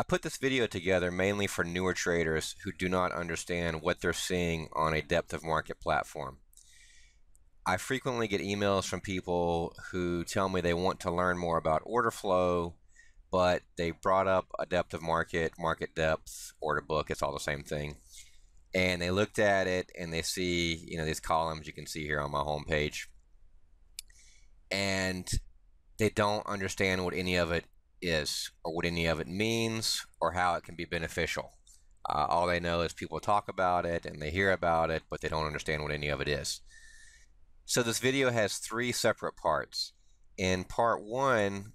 I put this video together mainly for newer traders who do not understand what they're seeing on a depth of market platform. I frequently get emails from people who tell me they want to learn more about order flow, but they brought up a depth of market, market depth, order book, it's all the same thing. And they looked at it and they see, you know, these columns you can see here on my homepage. And they don't understand what any of it is or what any of it means or how it can be beneficial. Uh, all they know is people talk about it and they hear about it, but they don't understand what any of it is. So this video has three separate parts. In part one,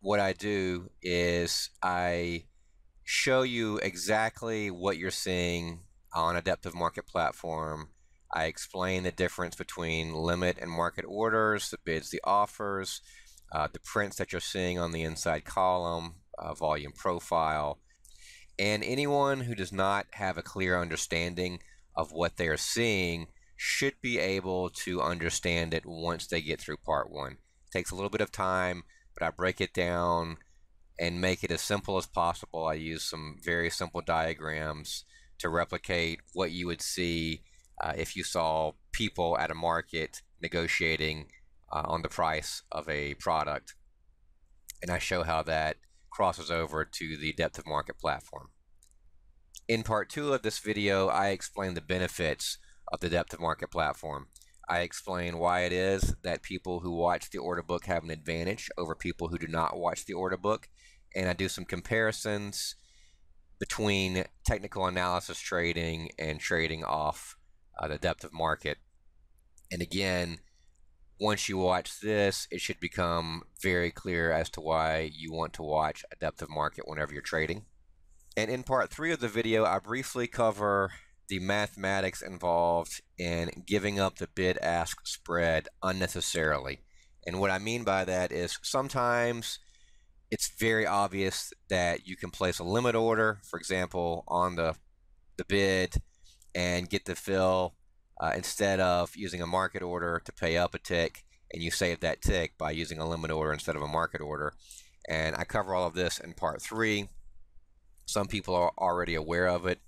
what I do is I show you exactly what you're seeing on a depth of market platform. I explain the difference between limit and market orders, the bids, the offers, uh, the prints that you're seeing on the inside column, uh, volume profile. And anyone who does not have a clear understanding of what they are seeing should be able to understand it once they get through part one. It takes a little bit of time, but I break it down and make it as simple as possible. I use some very simple diagrams to replicate what you would see uh, if you saw people at a market negotiating uh, on the price of a product. And I show how that crosses over to the depth of market platform. In part two of this video, I explain the benefits of the depth of market platform. I explain why it is that people who watch the order book have an advantage over people who do not watch the order book. And I do some comparisons between technical analysis trading and trading off uh, the depth of market. And again, once you watch this, it should become very clear as to why you want to watch a depth of market whenever you're trading. And in part three of the video, I briefly cover the mathematics involved in giving up the bid ask spread unnecessarily. And what I mean by that is sometimes it's very obvious that you can place a limit order, for example, on the, the bid and get the fill uh, instead of using a market order to pay up a tick, and you save that tick by using a limit order instead of a market order. And I cover all of this in part three. Some people are already aware of it,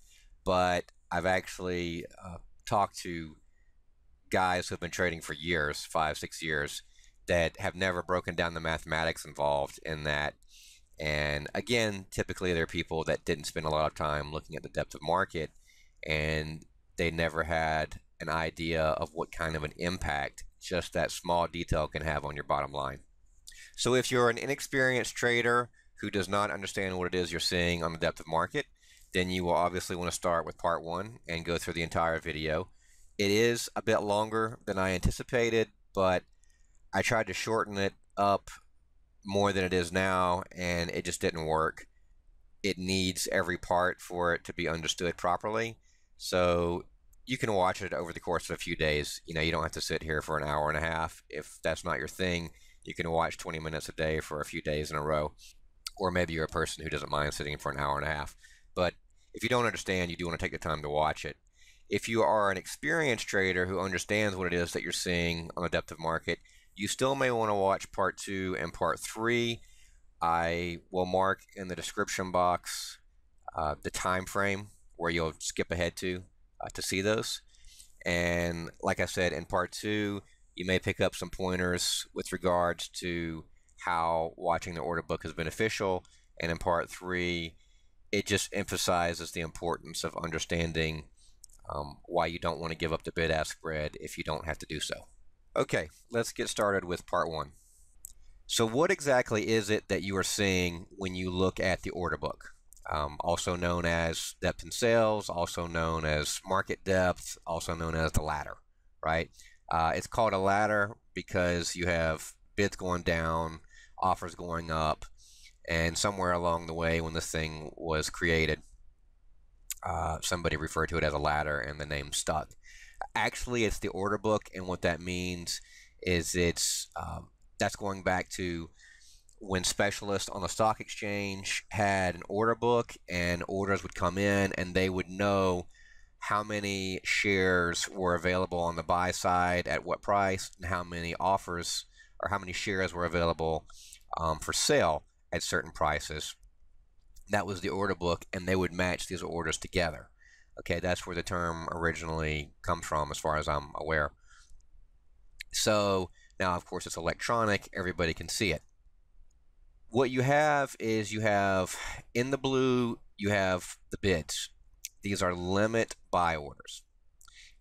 but I've actually uh, talked to guys who've been trading for years, five, six years, that have never broken down the mathematics involved in that. And again, typically they're people that didn't spend a lot of time looking at the depth of market and they never had an idea of what kind of an impact just that small detail can have on your bottom line. So if you're an inexperienced trader who does not understand what it is you're seeing on the depth of market, then you will obviously want to start with part one and go through the entire video. It is a bit longer than I anticipated, but I tried to shorten it up more than it is now, and it just didn't work. It needs every part for it to be understood properly. So you can watch it over the course of a few days. You know, you don't have to sit here for an hour and a half. If that's not your thing, you can watch 20 minutes a day for a few days in a row. Or maybe you're a person who doesn't mind sitting for an hour and a half. But if you don't understand, you do want to take the time to watch it. If you are an experienced trader who understands what it is that you're seeing on the depth of market, you still may want to watch part two and part three. I will mark in the description box uh, the time frame where you'll skip ahead to uh, to see those. And like I said, in part two, you may pick up some pointers with regards to how watching the order book is beneficial. And in part three, it just emphasizes the importance of understanding um, why you don't want to give up the bid ask spread if you don't have to do so. Okay, let's get started with part one. So, what exactly is it that you are seeing when you look at the order book? Um, also known as depth and sales, also known as market depth, also known as the ladder, right? Uh, it's called a ladder because you have bids going down, offers going up, and somewhere along the way when this thing was created, uh, somebody referred to it as a ladder and the name stuck. Actually, it's the order book, and what that means is it's um, that's going back to when specialists on the stock exchange had an order book and orders would come in and they would know how many shares were available on the buy side at what price and how many offers or how many shares were available um, for sale at certain prices. that was the order book, and they would match these orders together. Okay, that's where the term originally comes from, as far as I'm aware. So now, of course, it's electronic, everybody can see it. What you have is you have in the blue, you have the bids. These are limit buy orders.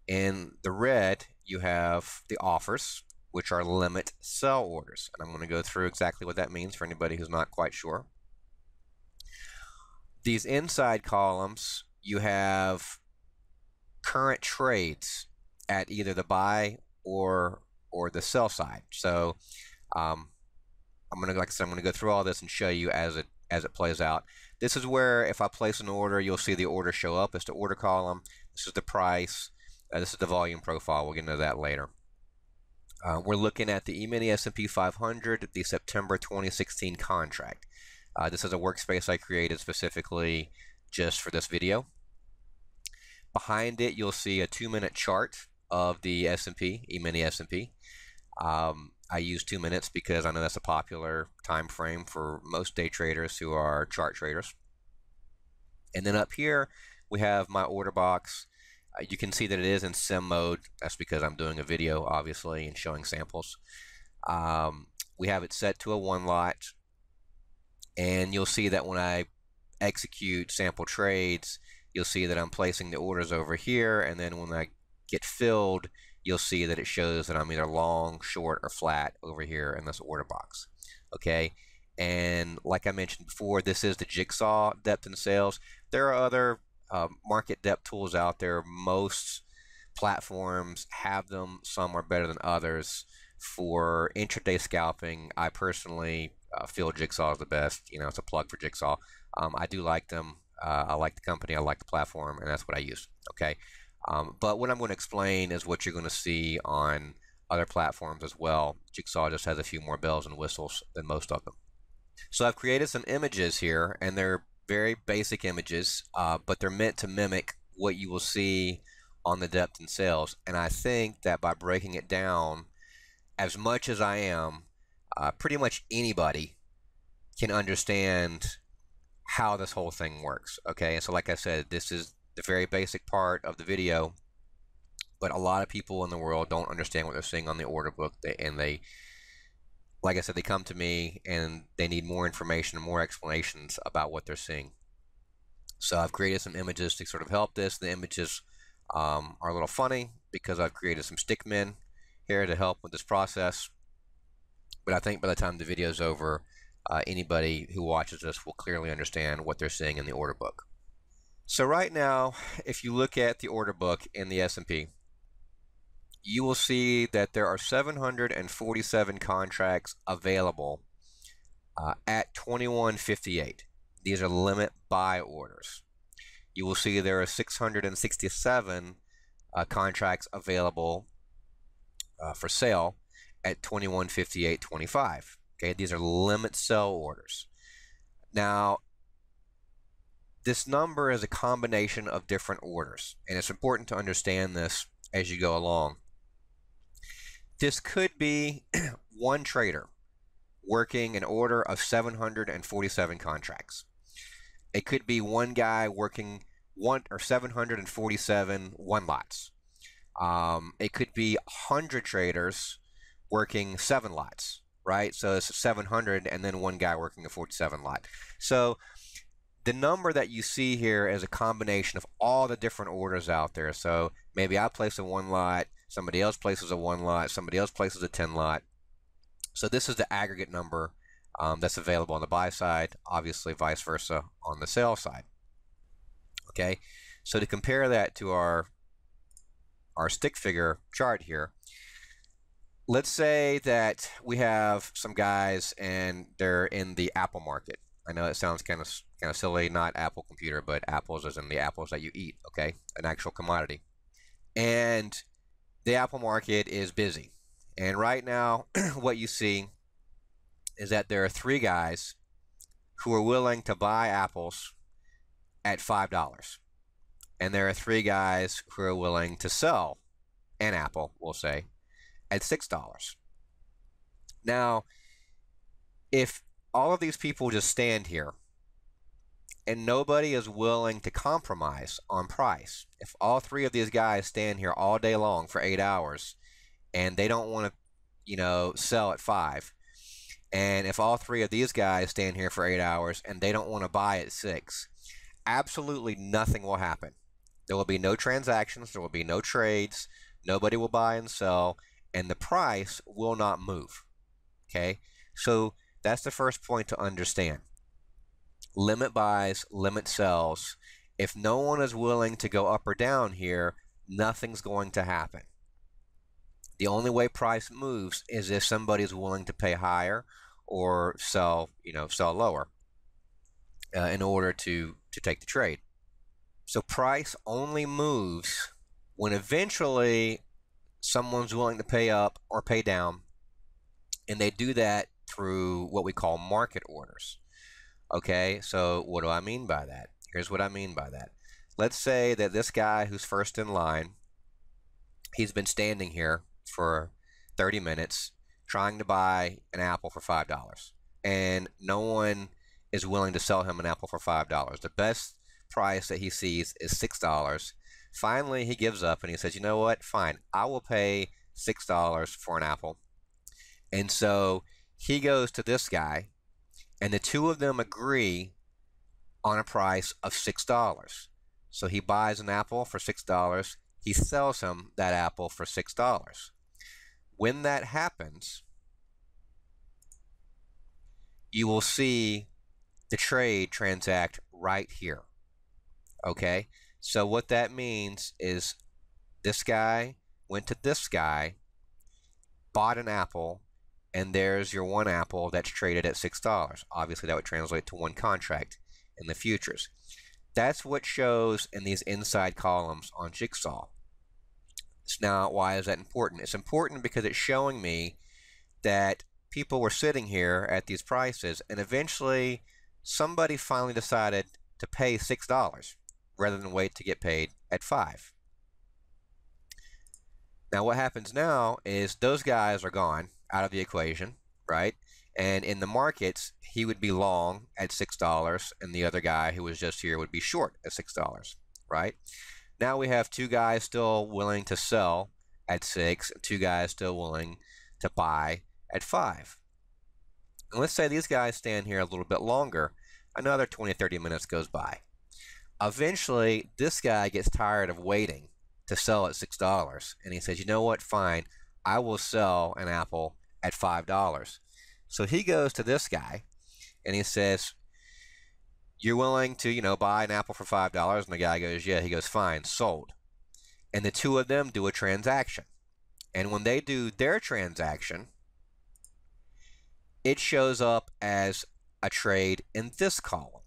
In the red, you have the offers, which are limit sell orders. And I'm going to go through exactly what that means for anybody who's not quite sure. These inside columns, you have current trades at either the buy or or the sell side. So um, I'm gonna, like I said, I'm gonna go through all this and show you as it as it plays out. This is where if I place an order, you'll see the order show up. It's the order column. This is the price. Uh, this is the volume profile. We'll get into that later. Uh, we're looking at the E-mini S&P 500, the September 2016 contract. Uh, this is a workspace I created specifically just for this video. Behind it, you'll see a two-minute chart of the S&P, E-mini S&P. Um, I use two minutes because I know that's a popular time frame for most day traders who are chart traders. And then up here, we have my order box. Uh, you can see that it is in sim mode. That's because I'm doing a video, obviously, and showing samples. Um, we have it set to a one lot. And you'll see that when I execute sample trades, you'll see that I'm placing the orders over here. And then when I get filled, you'll see that it shows that I'm either long, short, or flat over here in this order box. Okay, and like I mentioned before, this is the Jigsaw depth and sales. There are other uh, market depth tools out there. Most platforms have them. Some are better than others. For intraday scalping, I personally uh, feel Jigsaw is the best. You know, it's a plug for Jigsaw. Um, I do like them. Uh, I like the company. I like the platform, and that's what I use. Okay. Um, but what I'm going to explain is what you're going to see on other platforms as well. Jigsaw just has a few more bells and whistles than most of them. So I've created some images here, and they're very basic images, uh, but they're meant to mimic what you will see on the depth and sales. And I think that by breaking it down as much as I am, uh, pretty much anybody can understand how this whole thing works. Okay, and so like I said, this is the very basic part of the video, but a lot of people in the world don't understand what they're seeing on the order book, and they, like I said, they come to me and they need more information and more explanations about what they're seeing. So I've created some images to sort of help this. The images um, are a little funny because I've created some stickmen here to help with this process. But I think by the time the video is over, uh, anybody who watches this will clearly understand what they're seeing in the order book. So right now, if you look at the order book in the S&P, you will see that there are 747 contracts available uh, at 2158. These are limit buy orders. You will see there are 667 uh, contracts available uh, for sale at 2158.25. Okay, these are limit sell orders. Now, this number is a combination of different orders, and it's important to understand this as you go along. This could be one trader working an order of 747 contracts. It could be one guy working one or 747 one lots. Um, it could be 100 traders working seven lots, right? So it's 700 and then one guy working a 47 lot. So the number that you see here is a combination of all the different orders out there. So maybe I place a one lot, somebody else places a one lot, somebody else places a 10 lot. So this is the aggregate number um, that's available on the buy side, obviously vice versa on the sell side. Okay, so to compare that to our our stick figure chart here, let's say that we have some guys and they're in the Apple market. I know it sounds kind of kind of silly, not Apple computer, but apples as in the apples that you eat, okay? An actual commodity. And the Apple market is busy. And right now, what you see is that there are three guys who are willing to buy apples at $5. And there are three guys who are willing to sell an apple, we'll say, at $6. Now, if all of these people just stand here and nobody is willing to compromise on price. If all three of these guys stand here all day long for eight hours and they don't want to, you know, sell at five, and if all three of these guys stand here for eight hours and they don't want to buy at six, absolutely nothing will happen. There will be no transactions, there will be no trades, nobody will buy and sell, and the price will not move. Okay, so that's the first point to understand. Limit buys, limit sells. If no one is willing to go up or down here, nothing's going to happen. The only way price moves is if somebody is willing to pay higher or sell, you know, sell lower uh, in order to to take the trade. So price only moves when eventually someone's willing to pay up or pay down, and they do that through what we call market orders. Okay, so what do I mean by that? Here's what I mean by that. Let's say that this guy who's first in line, he's been standing here for 30 minutes trying to buy an apple for $5. And no one is willing to sell him an apple for $5. The best price that he sees is $6. Finally, he gives up and he says, you know what? Fine, I will pay $6 for an apple. And so he goes to this guy, and the two of them agree on a price of $6. So he buys an apple for $6. He sells him that apple for $6. When that happens, you will see the trade transact right here. Okay? So what that means is this guy went to this guy, bought an apple, and there's your one apple that's traded at $6. Obviously, that would translate to one contract in the futures. That's what shows in these inside columns on Jigsaw. Now, why is that important? It's important because it's showing me that people were sitting here at these prices, and eventually somebody finally decided to pay $6 rather than wait to get paid at 5 Now, what happens now is those guys are gone out of the equation, right? And in the markets, he would be long at $6, and the other guy who was just here would be short at $6, right? Now we have two guys still willing to sell at 6 and two guys still willing to buy at 5. And let's say these guys stand here a little bit longer. Another 20 30 minutes goes by. Eventually, this guy gets tired of waiting to sell at $6 and he says, "You know what? Fine. I will sell an apple at $5." So he goes to this guy and he says, "You're willing to, you know, buy an apple for $5?" And the guy goes, "Yeah." He goes, "Fine, sold." And the two of them do a transaction. And when they do their transaction, it shows up as a trade in this column.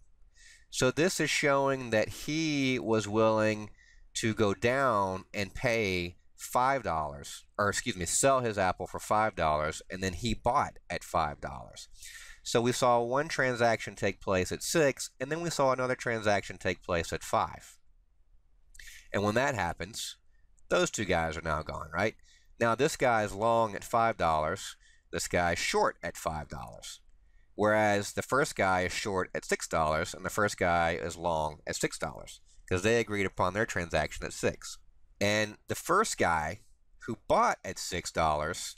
So this is showing that he was willing to go down and pay $5, or excuse me, sell his Apple for $5, and then he bought at $5. So we saw one transaction take place at 6, and then we saw another transaction take place at 5. And when that happens, those two guys are now gone, right? Now this guy is long at $5, this guy is short at $5. Whereas the first guy is short at $6 and the first guy is long at $6 because they agreed upon their transaction at 6 And the first guy who bought at $6,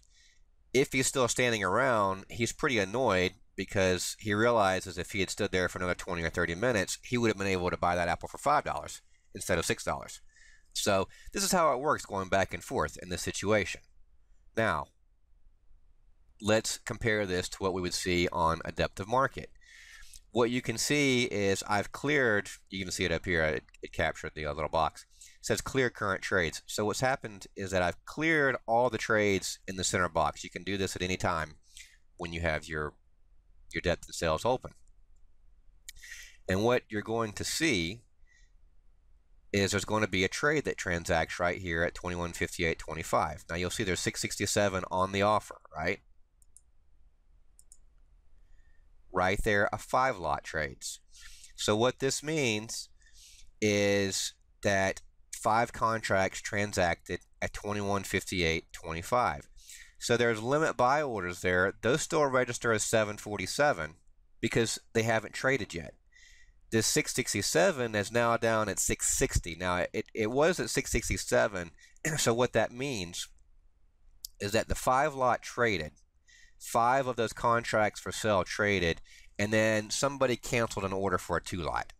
if he's still standing around, he's pretty annoyed because he realizes if he had stood there for another 20 or 30 minutes, he would have been able to buy that apple for $5 instead of $6. So this is how it works going back and forth in this situation. Now, let's compare this to what we would see on a depth of market. What you can see is I've cleared, you can see it up here, it, it captured the uh, little box. Says clear current trades. So what's happened is that I've cleared all the trades in the center box. You can do this at any time when you have your, your depth of sales open. And what you're going to see is there's going to be a trade that transacts right here at 2158.25. Now you'll see there's 667 on the offer, right? right there a five lot trades. So what this means is that five contracts transacted at 2158.25. So there's limit buy orders there. Those still register as 747 because they haven't traded yet. This 667 is now down at 660. Now it, it was at 667. So what that means is that the five lot traded, five of those contracts for sale traded, and then somebody canceled an order for a two lot,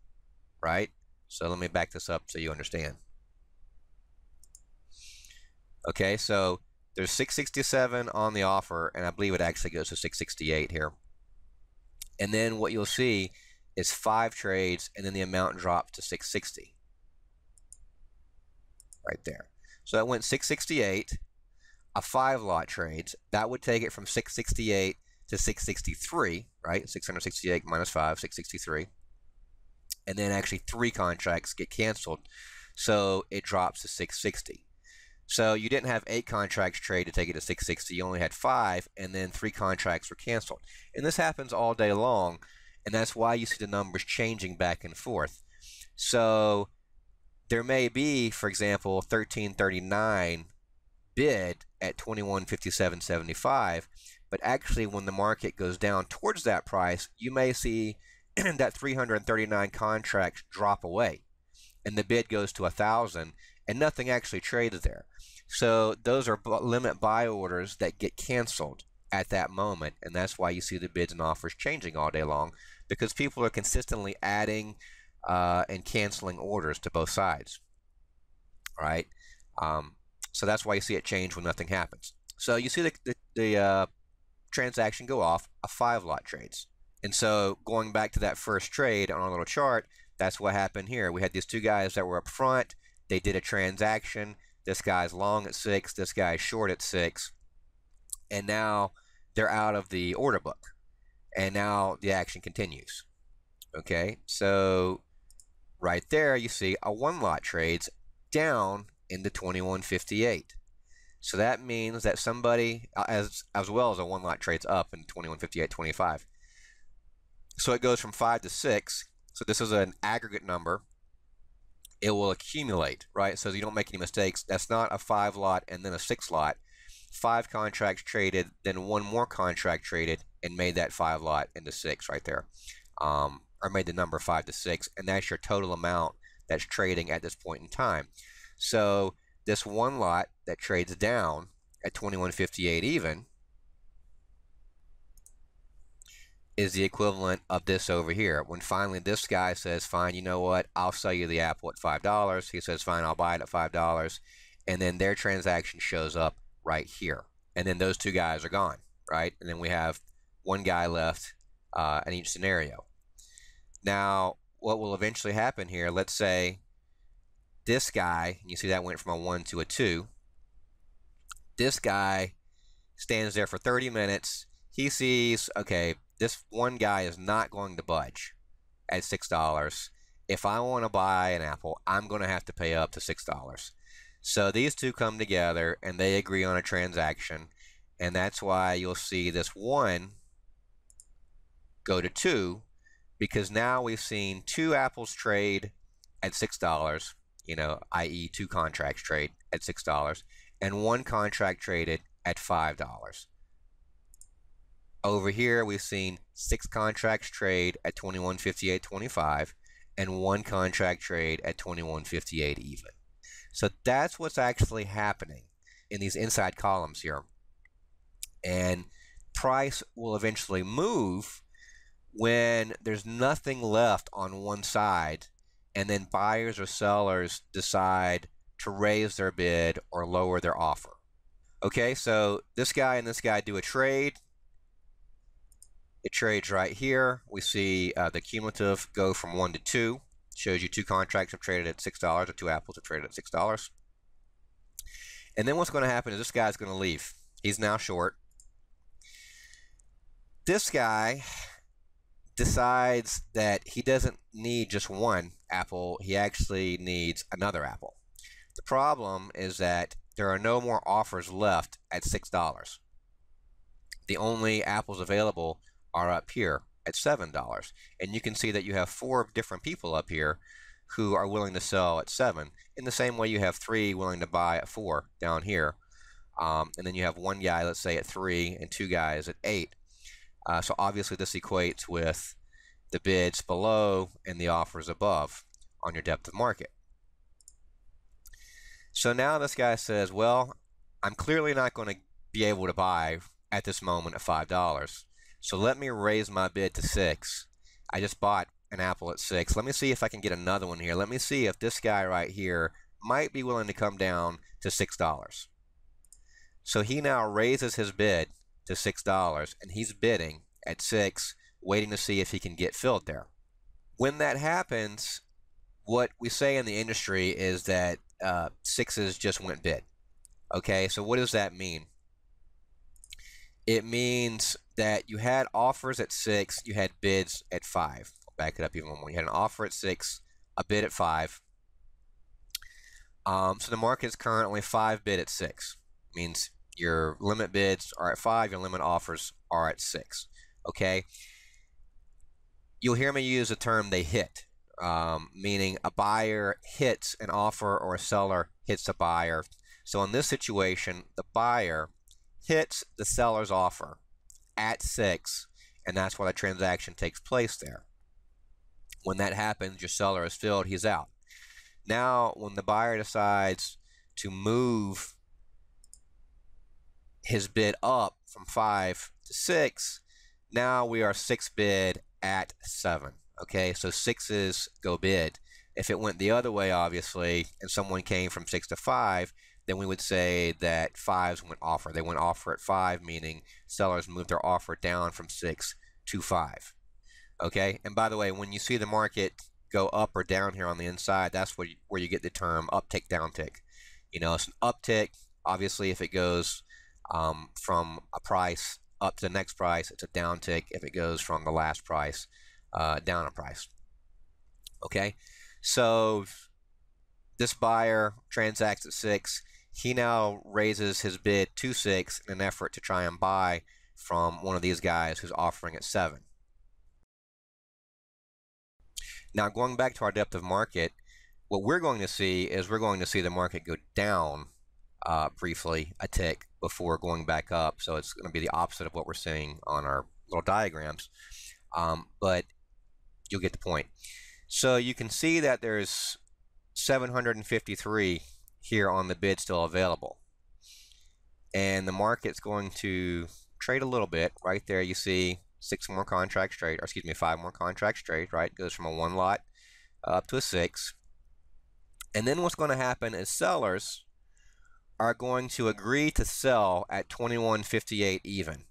right? So let me back this up so you understand. Okay, so there's 667 on the offer, and I believe it actually goes to 668 here. And then what you'll see is five trades, and then the amount drops to 660. Right there. So that went 668, a five lot trades. That would take it from 668 to 663, right? 668 minus 5, 663. And then actually three contracts get canceled. So it drops to 660. So you didn't have eight contracts trade to take it to 660. You only had five, and then three contracts were canceled. And this happens all day long, and that's why you see the numbers changing back and forth. So there may be, for example, 1339 bid at 2157.75, but actually when the market goes down towards that price, you may see that 339 contracts drop away, and the bid goes to a thousand, and nothing actually traded there. So those are limit buy orders that get canceled at that moment, and that's why you see the bids and offers changing all day long because people are consistently adding uh, and canceling orders to both sides. right? um, so that's why you see it change when nothing happens. So you see the the, the uh, transaction go off a five lot trades, and so going back to that first trade on our little chart, that's what happened here. We had these two guys that were up front. They did a transaction. This guy's long at six. This guy's short at six. And now they're out of the order book. And now the action continues. Okay, so right there you see a one lot trades down into 2158. So that means that somebody, uh, as as well as a one lot trades up in 2158.25. So it goes from five to six. So this is an aggregate number it will accumulate, right? So you don't make any mistakes. That's not a five lot and then a six lot. Five contracts traded, then one more contract traded and made that five lot into six right there. Um, or made the number five to six, and that's your total amount that's trading at this point in time. So this one lot that trades down at 2158 even is the equivalent of this over here. When finally this guy says, fine, you know what, I'll sell you the apple at $5. He says, fine, I'll buy it at $5. And then their transaction shows up right here. And then those two guys are gone, right? And then we have one guy left uh, in each scenario. Now, what will eventually happen here, let's say this guy, you see that went from a 1 to a 2. This guy stands there for 30 minutes. He sees, okay, this one guy is not going to budge at six dollars. If I want to buy an apple, I'm going to have to pay up to six dollars. So these two come together and they agree on a transaction, and that's why you'll see this one go to two, because now we've seen two apples trade at six dollars. You know, i.e., two contracts trade at six dollars, and one contract traded at five dollars. Over here, we've seen six contracts trade at 2158.25 and one contract trade at 2158 even. So that's what's actually happening in these inside columns here. And price will eventually move when there's nothing left on one side and then buyers or sellers decide to raise their bid or lower their offer. Okay, so this guy and this guy do a trade. It trades right here. We see uh, the cumulative go from 1 to 2. Shows you two contracts have traded at $6 or two apples have traded at $6. And then what's going to happen is this guy's going to leave. He's now short. This guy decides that he doesn't need just one apple, he actually needs another apple. The problem is that there are no more offers left at $6. The only apples available are up here at $7. And you can see that you have four different people up here who are willing to sell at 7 in the same way you have three willing to buy at 4 down here. Um, and then you have one guy, let's say, at 3 and two guys at 8. Uh, so obviously this equates with the bids below and the offers above on your depth of market. So now this guy says, well, I'm clearly not going to be able to buy at this moment at $5. So let me raise my bid to 6 I just bought an apple at 6 Let me see if I can get another one here. Let me see if this guy right here might be willing to come down to $6. So he now raises his bid to $6 and he's bidding at 6 waiting to see if he can get filled there. When that happens, what we say in the industry is that uh, sixes just went bid. Okay, so what does that mean? It means that you had offers at six, you had bids at five. Back it up even more. You had an offer at six, a bid at five. Um, so the market is currently five bid at six. Means your limit bids are at five, your limit offers are at six. Okay. You'll hear me use the term they hit, um, meaning a buyer hits an offer or a seller hits a buyer. So in this situation, the buyer hits the seller's offer at six, and that's why the transaction takes place there. When that happens, your seller is filled, he's out. Now, when the buyer decides to move his bid up from five to six, now we are six bid at seven. Okay, so sixes go bid. If it went the other way, obviously, and someone came from six to five, then we would say that fives went offer. They went offer at five, meaning sellers moved their offer down from six to five. Okay, and by the way, when you see the market go up or down here on the inside, that's where you, where you get the term uptick, downtick. You know, it's an uptick. Obviously, if it goes um, from a price up to the next price, it's a downtick. If it goes from the last price uh, down a price. Okay, so this buyer transacts at six he now raises his bid to six in an effort to try and buy from one of these guys who's offering at seven. Now, going back to our depth of market, what we're going to see is we're going to see the market go down uh, briefly a tick before going back up. So it's going to be the opposite of what we're seeing on our little diagrams. Um, but you'll get the point. So you can see that there's 753 here on the bid still available. And the market's going to trade a little bit. Right there you see six more contracts trade, or excuse me, five more contracts trade, right? Goes from a one lot up to a six. And then what's going to happen is sellers are going to agree to sell at 21.58 even.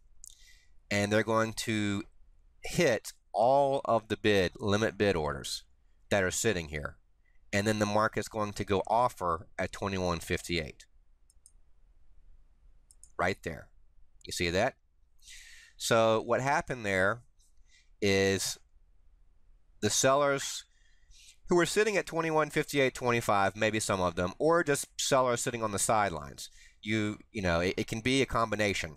And they're going to hit all of the bid limit bid orders that are sitting here and then the market's going to go offer at 2158 right there. You see that? So what happened there is the sellers who were sitting at 2158.25 maybe some of them or just sellers sitting on the sidelines you you know it, it can be a combination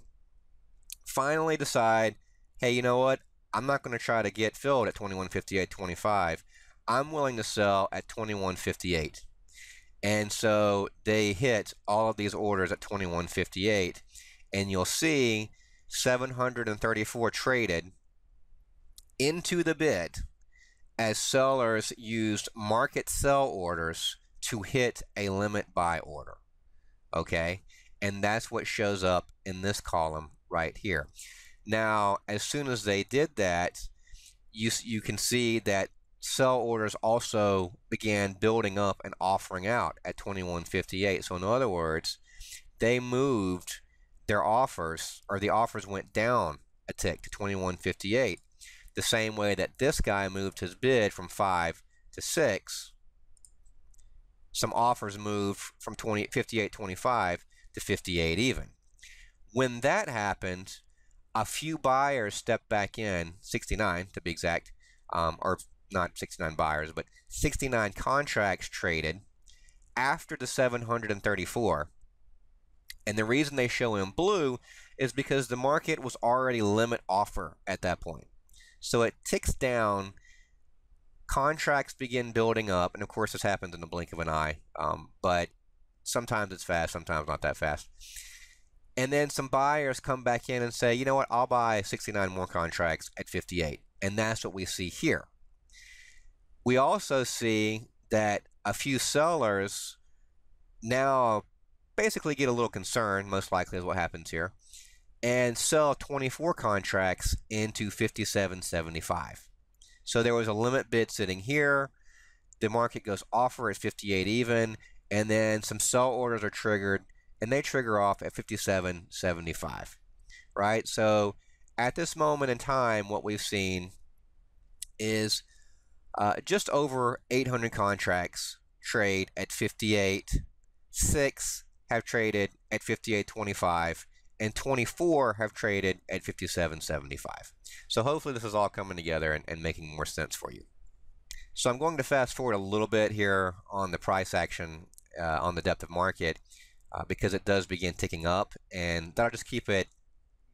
finally decide hey you know what? I'm not going to try to get filled at 2158.25 I'm willing to sell at 21.58. And so they hit all of these orders at 21.58 and you'll see 734 traded into the bid as sellers used market sell orders to hit a limit buy order. Okay? And that's what shows up in this column right here. Now, as soon as they did that, you, you can see that sell orders also began building up and offering out at 2158. So in other words, they moved their offers or the offers went down a tick to 2158 the same way that this guy moved his bid from 5 to 6 some offers moved from 20 58.25 to 58 even when that happened a few buyers stepped back in 69 to be exact um, or not 69 buyers, but 69 contracts traded after the 734. And the reason they show in blue is because the market was already limit offer at that point. So it ticks down, contracts begin building up, and of course this happens in the blink of an eye, um, but sometimes it's fast, sometimes not that fast. And then some buyers come back in and say, you know what, I'll buy 69 more contracts at 58 And that's what we see here. We also see that a few sellers now basically get a little concerned, most likely is what happens here, and sell 24 contracts into 57.75. So there was a limit bid sitting here. The market goes offer at 58 even, and then some sell orders are triggered, and they trigger off at 57.75. Right? So at this moment in time, what we've seen is uh, just over 800 contracts trade at 58. Six have traded at 58.25, and 24 have traded at 57.75. So hopefully this is all coming together and, and making more sense for you. So I'm going to fast forward a little bit here on the price action uh, on the depth of market uh, because it does begin ticking up, and that'll just keep it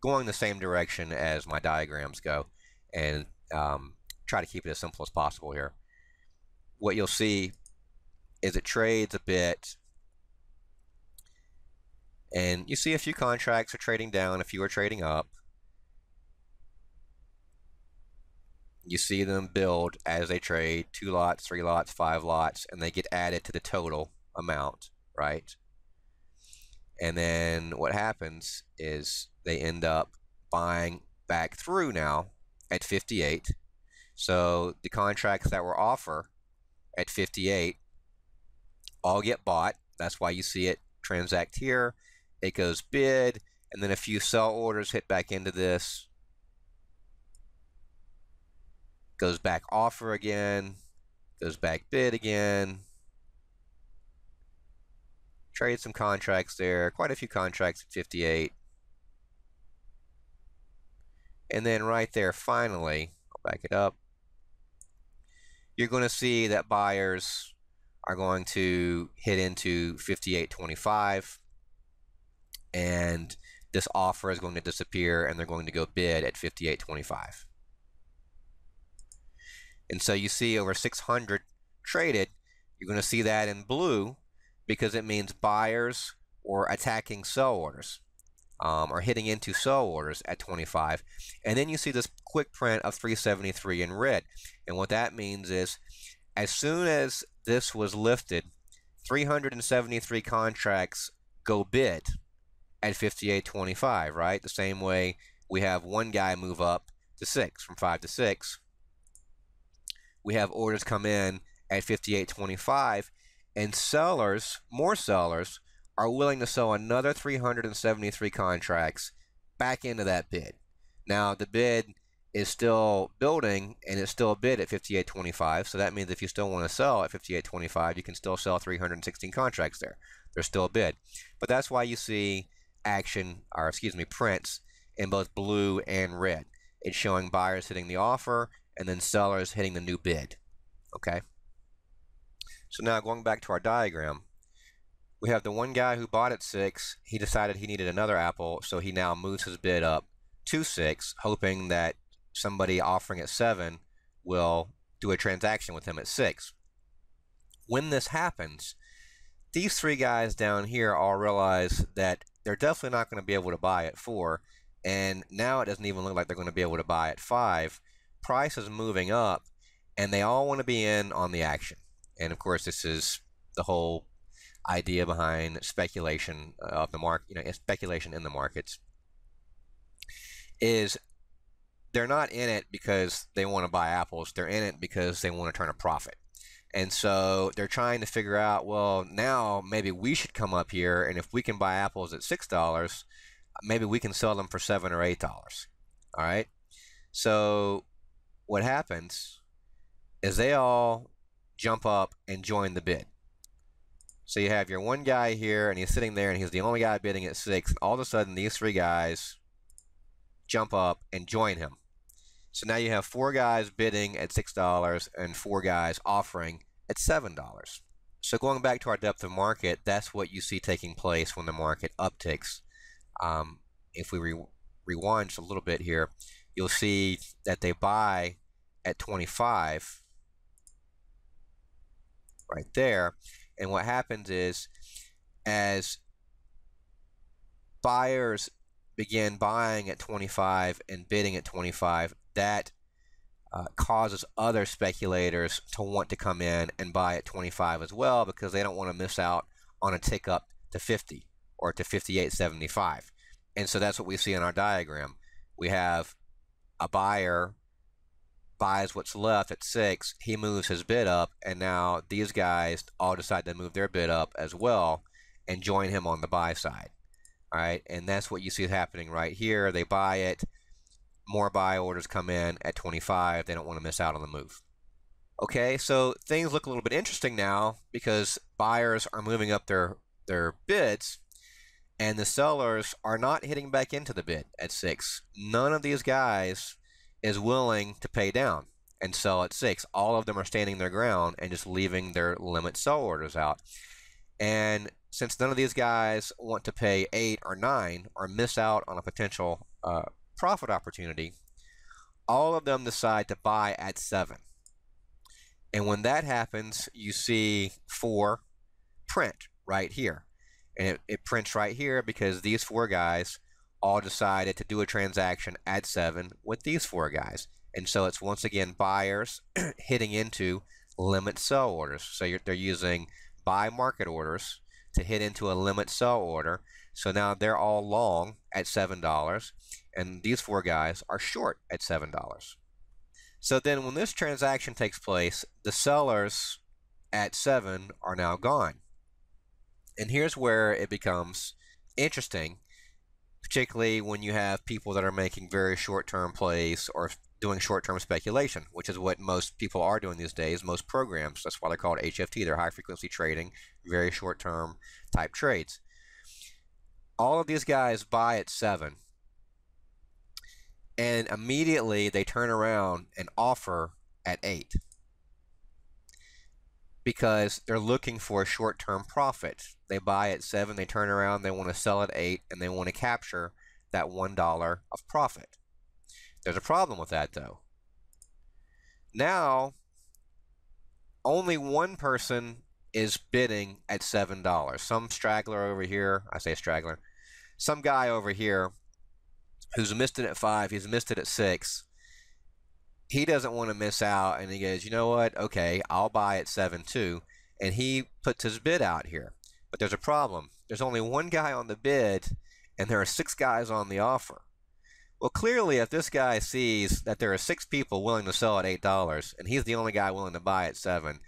going the same direction as my diagrams go, and um, try to keep it as simple as possible here. What you'll see is it trades a bit and you see a few contracts are trading down, a few are trading up. You see them build as they trade two lots, three lots, five lots, and they get added to the total amount, right? And then what happens is they end up buying back through now at 58. So the contracts that were offer at 58 all get bought. That's why you see it transact here it goes bid, and then a few sell orders hit back into this. Goes back offer again, goes back bid again. Trade some contracts there, quite a few contracts at 58. And then right there, finally, I'll back it up. You're going to see that buyers are going to hit into 58.25 and this offer is going to disappear and they're going to go bid at 58.25. And so you see over 600 traded, you're going to see that in blue because it means buyers or attacking sell orders um, or hitting into sell orders at 25. And then you see this quick print of 373 in red. And what that means is as soon as this was lifted, 373 contracts go bid at 58.25, right? The same way we have one guy move up to six from five to six. We have orders come in at 58.25, and sellers, more sellers, are willing to sell another 373 contracts back into that bid. Now the bid is still building and it's still a bid at 58.25. So that means if you still want to sell at 58.25, you can still sell 316 contracts there. There's still a bid. But that's why you see action, or excuse me, prints in both blue and red. It's showing buyers hitting the offer and then sellers hitting the new bid. Okay. So now going back to our diagram, we have the one guy who bought at six. He decided he needed another apple, so he now moves his bid up to six, hoping that somebody offering at seven will do a transaction with him at six. When this happens, these three guys down here all realize that they're definitely not going to be able to buy at four. And now it doesn't even look like they're going to be able to buy at five. Price is moving up, and they all want to be in on the action. And of course, this is the whole idea behind speculation uh, of the market, you know, speculation in the markets is they're not in it because they want to buy apples. They're in it because they want to turn a profit. And so they're trying to figure out, well, now maybe we should come up here, and if we can buy apples at six dollars, maybe we can sell them for seven or eight dollars. All right. So what happens is they all jump up and join the bid. So you have your one guy here, and he's sitting there, and he's the only guy bidding at six. All of a sudden, these three guys jump up and join him. So now you have four guys bidding at $6 and four guys offering at $7. So going back to our depth of market, that's what you see taking place when the market upticks. Um, if we re rewind just a little bit here, you'll see that they buy at 25 right there. And what happens is as buyers begin buying at 25 and bidding at 25, that uh, causes other speculators to want to come in and buy at 25 as well because they don't want to miss out on a tick up to 50 or to 58.75. And so that's what we see in our diagram. We have a buyer buys what's left at six, he moves his bid up, and now these guys all decide to move their bid up as well and join him on the buy side. All right, and that's what you see happening right here. They buy it, more buy orders come in at 25. They don't want to miss out on the move. Okay, so things look a little bit interesting now because buyers are moving up their their bids and the sellers are not hitting back into the bid at six. None of these guys is willing to pay down and sell at six. All of them are standing their ground and just leaving their limit sell orders out. And since none of these guys want to pay eight or nine or miss out on a potential uh, profit opportunity, all of them decide to buy at seven. And when that happens, you see four print right here. And it, it prints right here because these four guys all decided to do a transaction at seven with these four guys. And so it's once again buyers hitting into limit sell orders. So they're using buy market orders to hit into a limit sell order. So now they're all long at $7, and these four guys are short at $7. So then when this transaction takes place, the sellers at 7 are now gone. And here's where it becomes interesting particularly when you have people that are making very short-term plays or doing short-term speculation, which is what most people are doing these days, most programs. That's why they're called HFT. They're high-frequency trading, very short-term type trades. All of these guys buy at 7, and immediately they turn around and offer at 8 because they're looking for a short-term profit. They buy at seven, they turn around, they want to sell at eight, and they want to capture that one dollar of profit. There's a problem with that though. Now, only one person is bidding at seven dollars. Some straggler over here, I say straggler, some guy over here who's missed it at five, he's missed it at six he doesn't want to miss out and he goes, you know what? Okay, I'll buy at 7 too. And he puts his bid out here. But there's a problem. There's only one guy on the bid and there are six guys on the offer. Well, clearly, if this guy sees that there are six people willing to sell at $8 and he's the only guy willing to buy at 7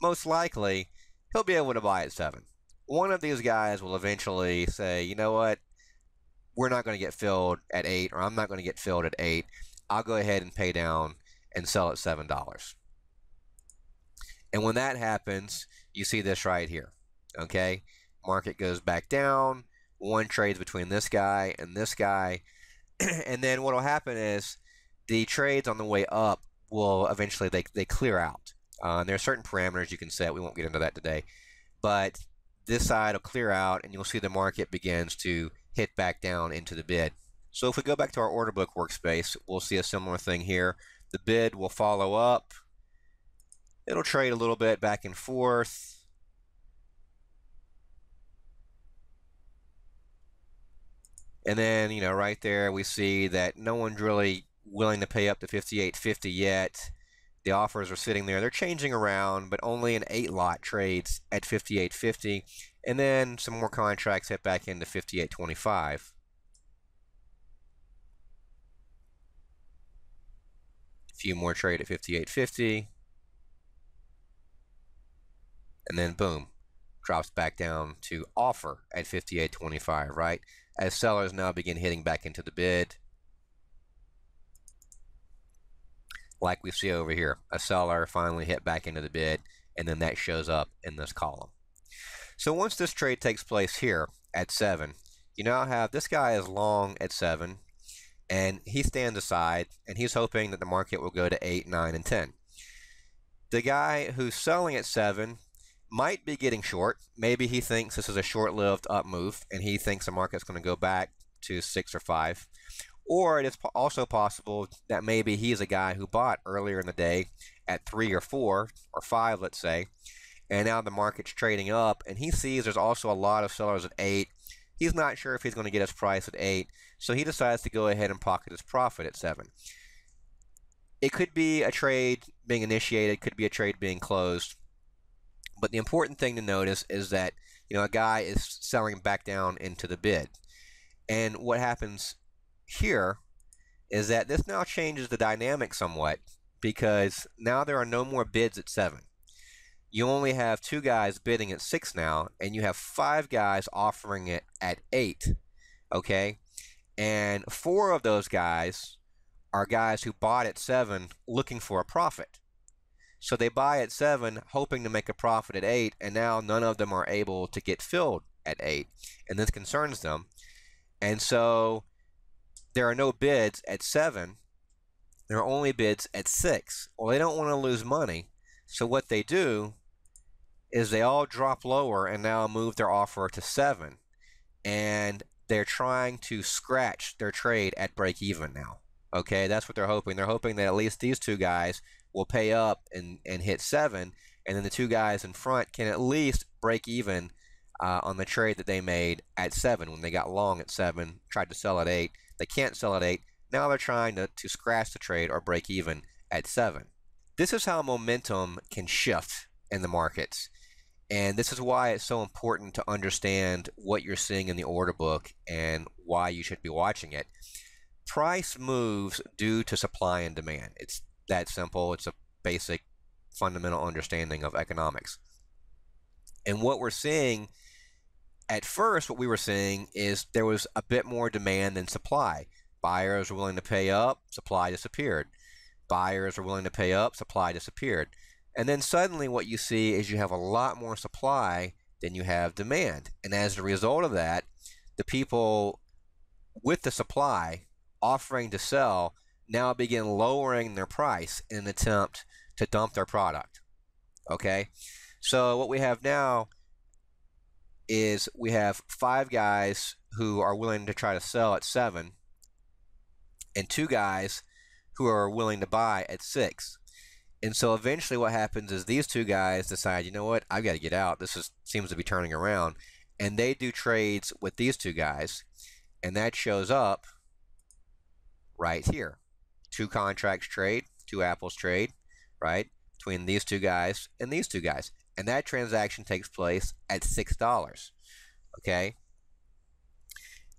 most likely he'll be able to buy at 7 One of these guys will eventually say, you know what? We're not going to get filled at 8 or I'm not going to get filled at 8. I'll go ahead and pay down and sell at $7. And when that happens, you see this right here. Okay? Market goes back down. One trades between this guy and this guy. and then what will happen is the trades on the way up will eventually they, they clear out. Uh, and there are certain parameters you can set. We won't get into that today. But this side will clear out and you'll see the market begins to hit back down into the bid. So if we go back to our order book workspace, we'll see a similar thing here. The bid will follow up. It'll trade a little bit back and forth. And then, you know, right there we see that no one's really willing to pay up to 58.50 yet. The offers are sitting there. They're changing around, but only an 8 lot trades at 58.50. And then some more contracts hit back into 58.25. few more trade at 58.50 and then boom drops back down to offer at 58.25 right? As sellers now begin hitting back into the bid. Like we see over here a seller finally hit back into the bid and then that shows up in this column. So once this trade takes place here at 7 you now have this guy is long at 7 and he stands aside and he's hoping that the market will go to 8, 9, and 10. The guy who's selling at 7 might be getting short. Maybe he thinks this is a short lived up move and he thinks the market's going to go back to 6 or 5. Or it is also possible that maybe he's a guy who bought earlier in the day at 3 or 4 or 5, let's say, and now the market's trading up and he sees there's also a lot of sellers at 8 He's not sure if he's going to get his price at 8, so he decides to go ahead and pocket his profit at 7. it could be a trade being initiated, could be a trade being closed. But the important thing to notice is that you know a guy is selling back down into the bid. And what happens here is that this now changes the dynamic somewhat because now there are no more bids at 7. You only have two guys bidding at 6 now and you have five guys offering it at 8. Okay? And four of those guys are guys who bought at 7 looking for a profit. So they buy at 7 hoping to make a profit at 8 and now none of them are able to get filled at 8 and this concerns them. And so there are no bids at 7. There are only bids at 6. Well, they don't want to lose money. So what they do is they all drop lower and now move their offer to 7. And they're trying to scratch their trade at break even now. Okay, that's what they're hoping. They're hoping that at least these two guys will pay up and, and hit seven, and then the two guys in front can at least break even uh, on the trade that they made at seven when they got long at seven, tried to sell at eight. They can't sell at eight. Now they're trying to, to scratch the trade or break even at seven. This is how momentum can shift in the markets. And this is why it's so important to understand what you're seeing in the order book and why you should be watching it. Price moves due to supply and demand. It's that simple. It's a basic fundamental understanding of economics. And what we're seeing at first, what we were seeing is there was a bit more demand than supply. Buyers were willing to pay up, supply disappeared. Buyers were willing to pay up, supply disappeared. And then suddenly, what you see is you have a lot more supply than you have demand. And as a result of that, the people with the supply offering to sell now begin lowering their price in an attempt to dump their product. Okay? So, what we have now is we have five guys who are willing to try to sell at seven, and two guys who are willing to buy at six. And so eventually what happens is these two guys decide, you know what, I've got to get out. This is, seems to be turning around. And they do trades with these two guys. And that shows up right here. Two contracts trade, two apples trade, right? Between these two guys and these two guys. And that transaction takes place at $6. Okay?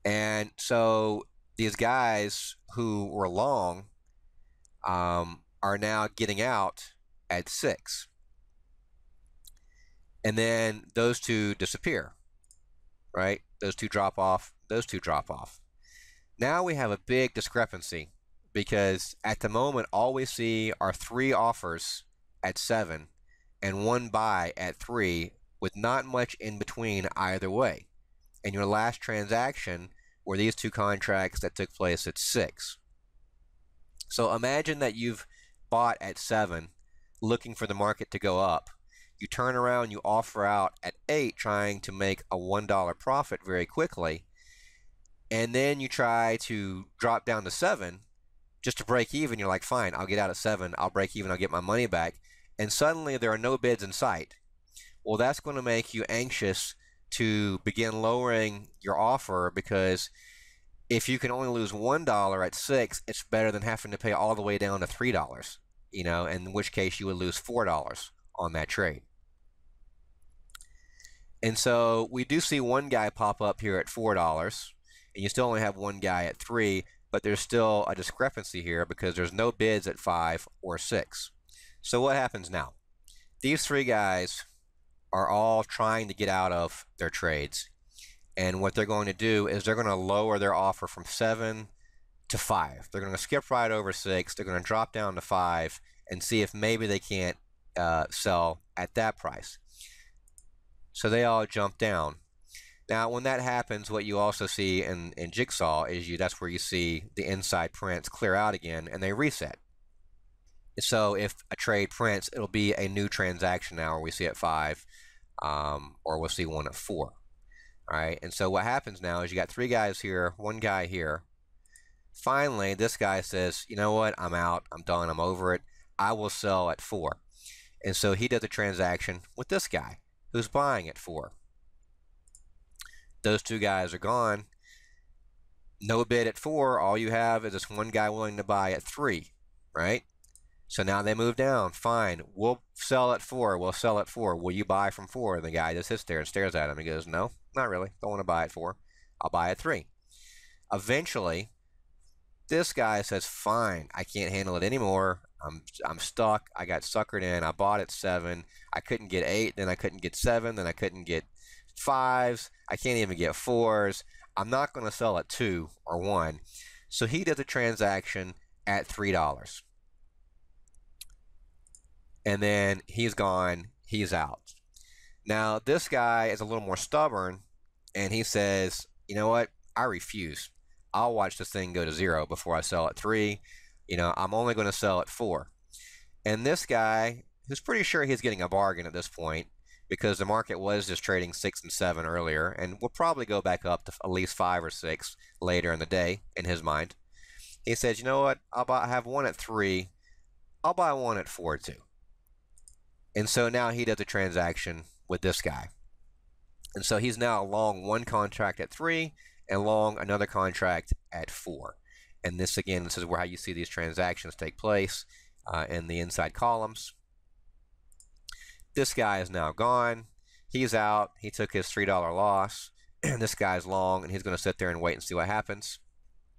And so these guys who were long um, are now getting out at six. And then those two disappear, right? Those two drop off, those two drop off. Now we have a big discrepancy because at the moment, all we see are three offers at seven and one buy at three with not much in between either way. And your last transaction were these two contracts that took place at six. So imagine that you've bought at seven, looking for the market to go up. You turn around, you offer out at eight, trying to make a $1 profit very quickly. And then you try to drop down to seven just to break even. You're like, fine, I'll get out at seven, I'll break even, I'll get my money back. And suddenly there are no bids in sight. Well, that's going to make you anxious to begin lowering your offer because if you can only lose one dollar at six, it's better than having to pay all the way down to three dollars. You know, in which case you would lose four dollars on that trade. And so we do see one guy pop up here at four dollars, and you still only have one guy at three, but there's still a discrepancy here because there's no bids at five or six. So what happens now? These three guys are all trying to get out of their trades and what they're going to do is they're going to lower their offer from seven to five. They're going to skip right over six. They're going to drop down to five and see if maybe they can't uh, sell at that price. So they all jump down. Now, when that happens, what you also see in, in Jigsaw is you that's where you see the inside prints clear out again and they reset. So if a trade prints, it'll be a new transaction now, where we see at five, um, or we'll see one at four. Right, and so what happens now is you got three guys here, one guy here. Finally, this guy says, you know what, I'm out, I'm done, I'm over it. I will sell at four. And so he does a transaction with this guy who's buying at four. Those two guys are gone. No bid at four. All you have is this one guy willing to buy at three, right? So now they move down. Fine. We'll sell at four. We'll sell at four. Will you buy from four? And the guy just sits there and stares at him. He goes, No, not really. Don't want to buy at four. I'll buy at three. Eventually, this guy says, Fine, I can't handle it anymore. I'm, I'm stuck. I got suckered in. I bought at seven. I couldn't get eight. Then I couldn't get seven. Then I couldn't get fives. I can't even get fours. I'm not going to sell at two or one. So he does a transaction at $3 and then he's gone, he's out. Now, this guy is a little more stubborn, and he says, you know what? I refuse. I'll watch this thing go to zero before I sell at three. You know, I'm only going to sell at four. And this guy, who's pretty sure he's getting a bargain at this point, because the market was just trading six and seven earlier, and will probably go back up to at least five or six later in the day, in his mind. He says, you know what? I'll buy, have one at three. I'll buy one at four too. And so now he does a transaction with this guy. And so he's now long one contract at three and long another contract at four. And this again, this is where how you see these transactions take place uh, in the inside columns. This guy is now gone. He's out. He took his $3 loss. And this guy's long, and he's going to sit there and wait and see what happens.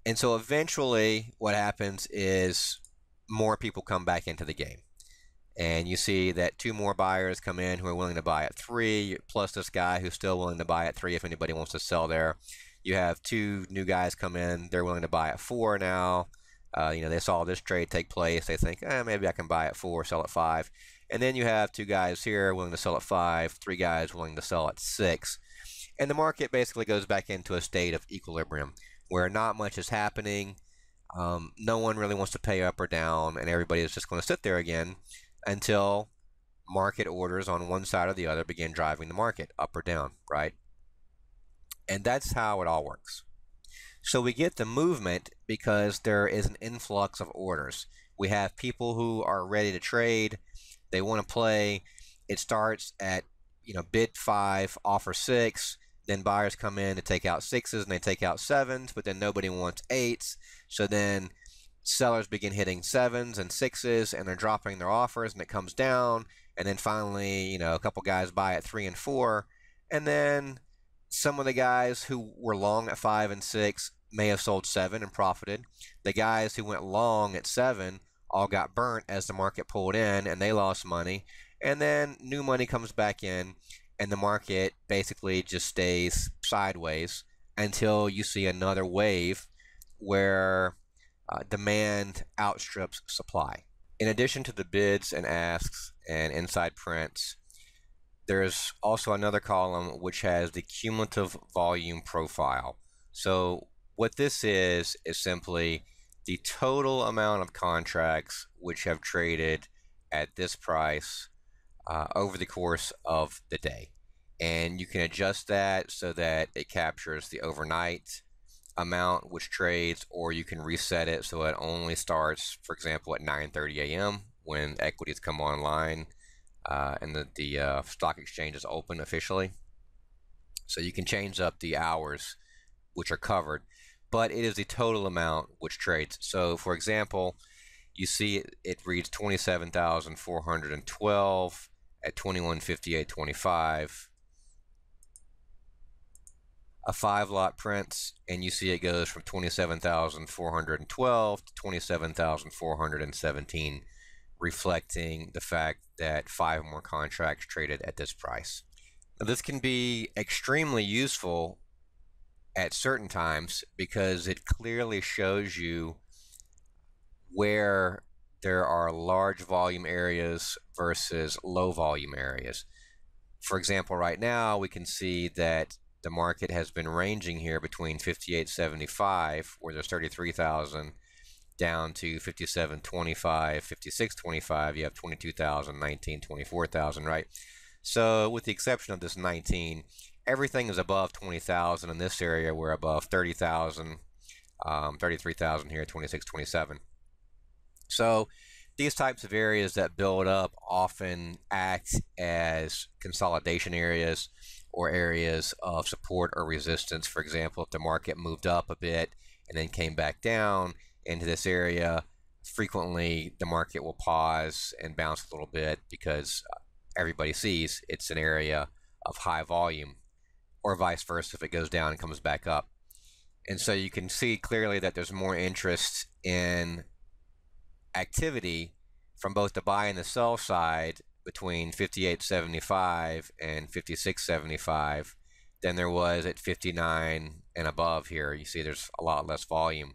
And so eventually, what happens is more people come back into the game and you see that two more buyers come in who are willing to buy at three, plus this guy who's still willing to buy at three if anybody wants to sell there. You have two new guys come in; they're willing to buy at four now. Uh, you know, they saw this trade take place. They think, eh, maybe I can buy at four, sell at five. And then you have two guys here willing to sell at five, three guys willing to sell at six. And the market basically goes back into a state of equilibrium where not much is happening. Um, no one really wants to pay up or down, and everybody is just going to sit there again until market orders on one side or the other begin driving the market up or down, right? And that's how it all works. So we get the movement because there is an influx of orders. We have people who are ready to trade, they want to play. It starts at you know bid five, offer six. Then buyers come in to take out sixes and they take out sevens, but then nobody wants eights. So then sellers begin hitting sevens and sixes and they're dropping their offers and it comes down and then finally you know a couple guys buy at three and four and then some of the guys who were long at five and six may have sold seven and profited. The guys who went long at seven all got burnt as the market pulled in and they lost money and then new money comes back in and the market basically just stays sideways until you see another wave where uh, demand outstrips supply. In addition to the bids and asks and inside prints, there's also another column which has the cumulative volume profile. So what this is is simply the total amount of contracts which have traded at this price uh, over the course of the day. And you can adjust that so that it captures the overnight amount which trades or you can reset it so it only starts for example at 9:30 a.m. when equities come online uh, and the, the uh, stock exchange is open officially so you can change up the hours which are covered but it is the total amount which trades so for example you see it, it reads 27,412 at 2158.25 a five lot prints and you see it goes from 27,412 to 27,417 reflecting the fact that five more contracts traded at this price. Now, this can be extremely useful at certain times because it clearly shows you where there are large volume areas versus low volume areas. For example, right now we can see that the market has been ranging here between 58.75, where there's 33,000, down to 57.25, 56.25. You have 22,000, 19, 24,000, right? So, with the exception of this 19, everything is above 20,000. In this area, we're above 30,000, um, 33,000 here, 26, 27. So, these types of areas that build up often act as consolidation areas or areas of support or resistance. For example, if the market moved up a bit and then came back down into this area frequently the market will pause and bounce a little bit because everybody sees it's an area of high volume, or vice versa if it goes down and comes back up. And so you can see clearly that there's more interest in activity from both the buy and the sell side between 58.75 and 56.75 than there was at 59 and above here. You see there's a lot less volume.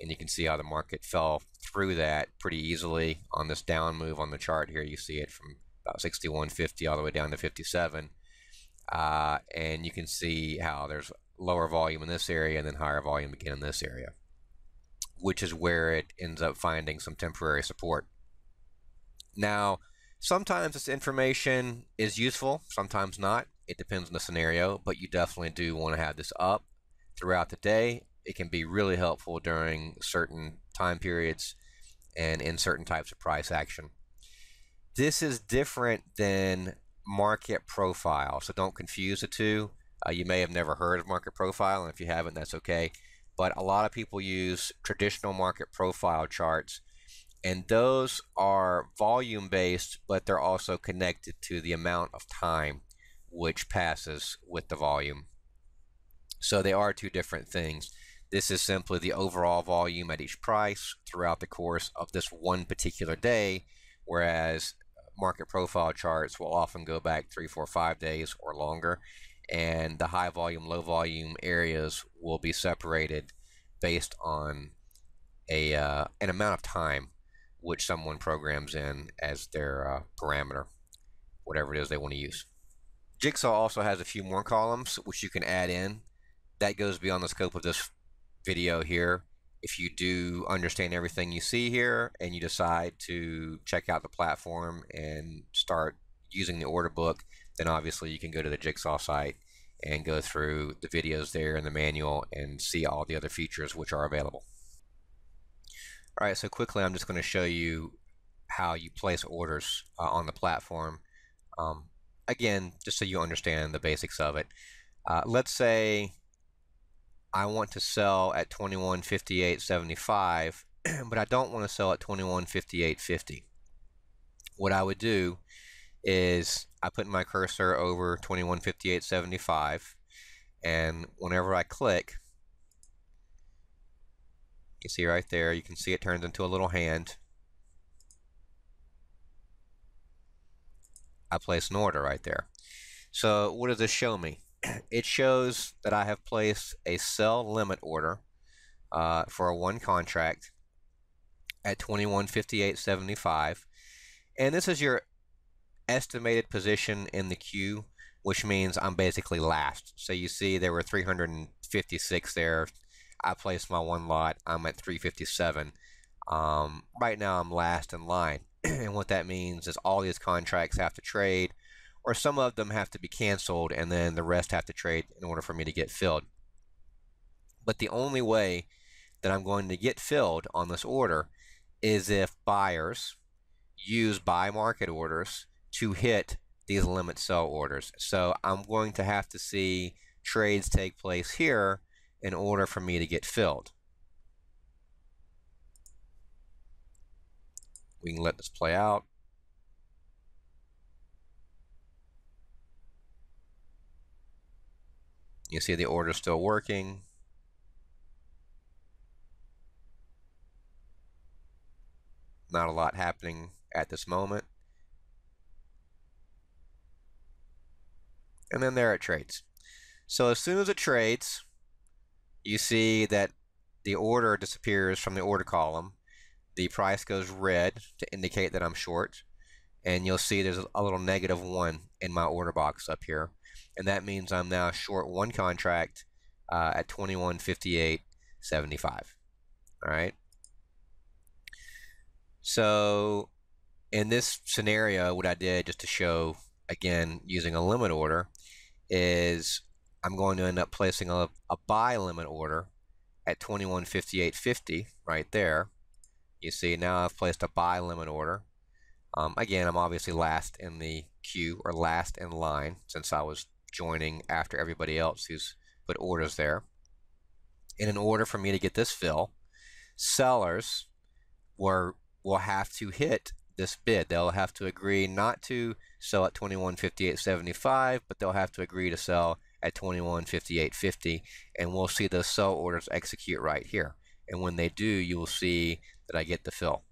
And you can see how the market fell through that pretty easily on this down move on the chart here. You see it from about 61.50 all the way down to 57. Uh, and you can see how there's lower volume in this area and then higher volume again in this area, which is where it ends up finding some temporary support. Now, sometimes this information is useful, sometimes not. It depends on the scenario, but you definitely do want to have this up throughout the day. It can be really helpful during certain time periods and in certain types of price action. This is different than market profile, so don't confuse the two. Uh, you may have never heard of market profile, and if you haven't, that's okay. But a lot of people use traditional market profile charts, and those are volume based, but they're also connected to the amount of time which passes with the volume. So they are two different things. This is simply the overall volume at each price throughout the course of this one particular day, whereas market profile charts will often go back three, four, five days or longer and the high volume, low volume areas will be separated based on a uh, an amount of time which someone programs in as their uh, parameter, whatever it is they want to use. Jigsaw also has a few more columns which you can add in. That goes beyond the scope of this video here. If you do understand everything you see here and you decide to check out the platform and start using the order book, then obviously you can go to the Jigsaw site and go through the videos there and the manual and see all the other features which are available. All right, so quickly I'm just going to show you how you place orders uh, on the platform. Um, again, just so you understand the basics of it. Uh, let's say I want to sell at 2158.75, but I don't want to sell at 2158.50. What I would do is I put my cursor over 2158.75 and whenever I click you see right there you can see it turns into a little hand I place an order right there so what does this show me it shows that I have placed a sell limit order uh, for a one contract at 2158.75 and this is your estimated position in the queue, which means I'm basically last. So you see there were 356 there. I placed my one lot. I'm at 357. Um, right now I'm last in line. and what that means is all these contracts have to trade or some of them have to be canceled and then the rest have to trade in order for me to get filled. But the only way that I'm going to get filled on this order is if buyers use buy market orders to hit these limit sell orders. So I'm going to have to see trades take place here in order for me to get filled. We can let this play out. You see the order still working. Not a lot happening at this moment. and then there it trades. So as soon as it trades, you see that the order disappears from the order column. The price goes red to indicate that I'm short. And you'll see there's a little negative one in my order box up here. And that means I'm now short one contract uh, at 2158.75. All right. So in this scenario, what I did just to show again using a limit order is I'm going to end up placing a, a buy limit order at 2158.50 right there. You see now I've placed a buy limit order. Um, again, I'm obviously last in the queue or last in line since I was joining after everybody else who's put orders there. And in order for me to get this fill, sellers were will have to hit this bid. They'll have to agree not to sell at 2158.75, but they'll have to agree to sell at 2158.50, and we'll see those sell orders execute right here. And when they do, you will see that I get the fill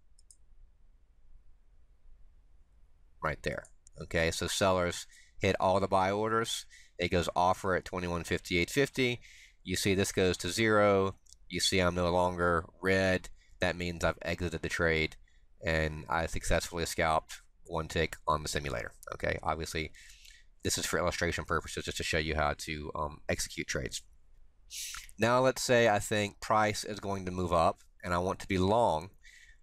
right there. Okay, so sellers hit all the buy orders. It goes offer at 2158.50. You see this goes to zero. You see I'm no longer red. That means I've exited the trade and I successfully scalped one tick on the simulator. Okay, obviously this is for illustration purposes just to show you how to um, execute trades. Now let's say I think price is going to move up and I want to be long,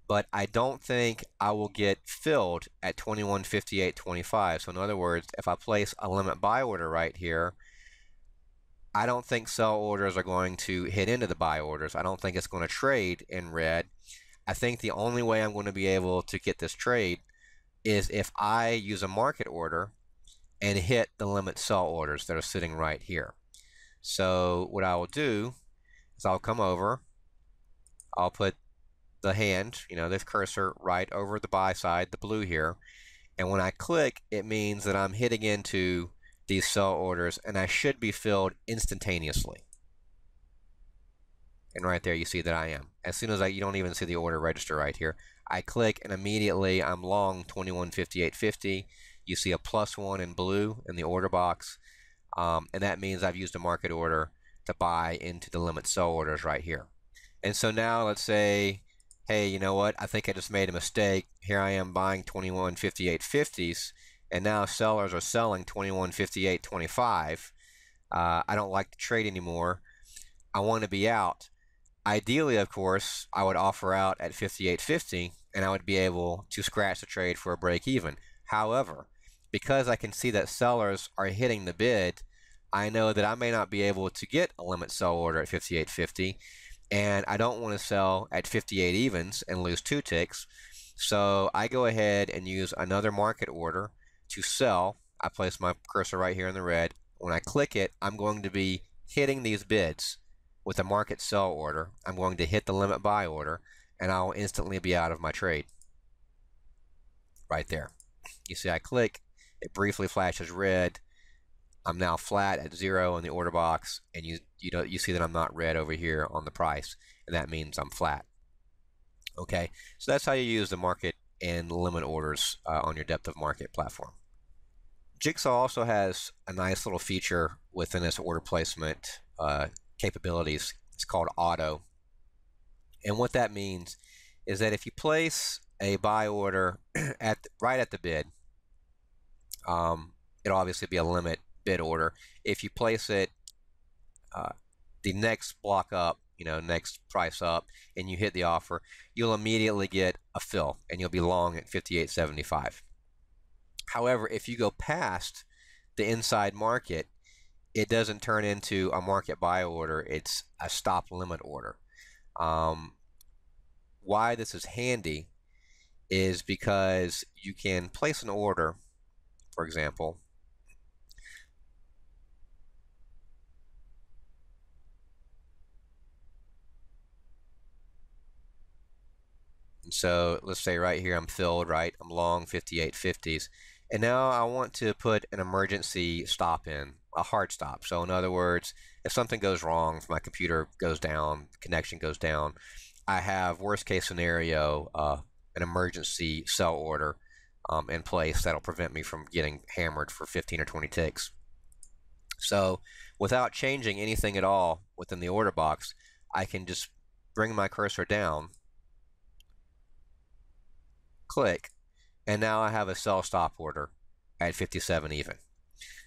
but I don't think I will get filled at 2158.25. So in other words, if I place a limit buy order right here, I don't think sell orders are going to hit into the buy orders. I don't think it's going to trade in red. I think the only way I'm going to be able to get this trade is if I use a market order and hit the limit sell orders that are sitting right here. So what I will do is I'll come over, I'll put the hand, you know, this cursor right over the buy side, the blue here, and when I click, it means that I'm hitting into these sell orders and I should be filled instantaneously. And right there you see that I am. As soon as I, you don't even see the order register right here. I click and immediately I'm long 2158.50. You see a plus one in blue in the order box. Um, and that means I've used a market order to buy into the limit sell orders right here. And so now let's say, hey, you know what? I think I just made a mistake. Here I am buying 2158.50s and now sellers are selling 2158.25. Uh, I don't like to trade anymore. I want to be out. Ideally, of course, I would offer out at 58.50 and I would be able to scratch the trade for a break even. However, because I can see that sellers are hitting the bid, I know that I may not be able to get a limit sell order at 58.50 and I don't want to sell at 58 evens and lose two ticks. So I go ahead and use another market order to sell. I place my cursor right here in the red. When I click it, I'm going to be hitting these bids with a market sell order, I'm going to hit the limit buy order and I'll instantly be out of my trade. Right there. You see I click, it briefly flashes red. I'm now flat at zero in the order box and you you know you see that I'm not red over here on the price and that means I'm flat. Okay, so that's how you use the market and limit orders uh, on your depth of market platform. Jigsaw also has a nice little feature within its order placement uh, capabilities. It's called auto. And what that means is that if you place a buy order at right at the bid, um, it'll obviously be a limit bid order. If you place it uh, the next block up, you know, next price up, and you hit the offer, you'll immediately get a fill, and you'll be long at 58.75. However, if you go past the inside market it doesn't turn into a market buy order, it's a stop limit order. Um, why this is handy is because you can place an order, for example, And so let's say right here I'm filled, right? I'm long 5850s. And now I want to put an emergency stop in a hard stop. So in other words, if something goes wrong, if my computer goes down, connection goes down, I have worst case scenario uh, an emergency sell order um, in place that'll prevent me from getting hammered for 15 or 20 ticks. So without changing anything at all within the order box, I can just bring my cursor down, click, and now I have a sell stop order at 57 even.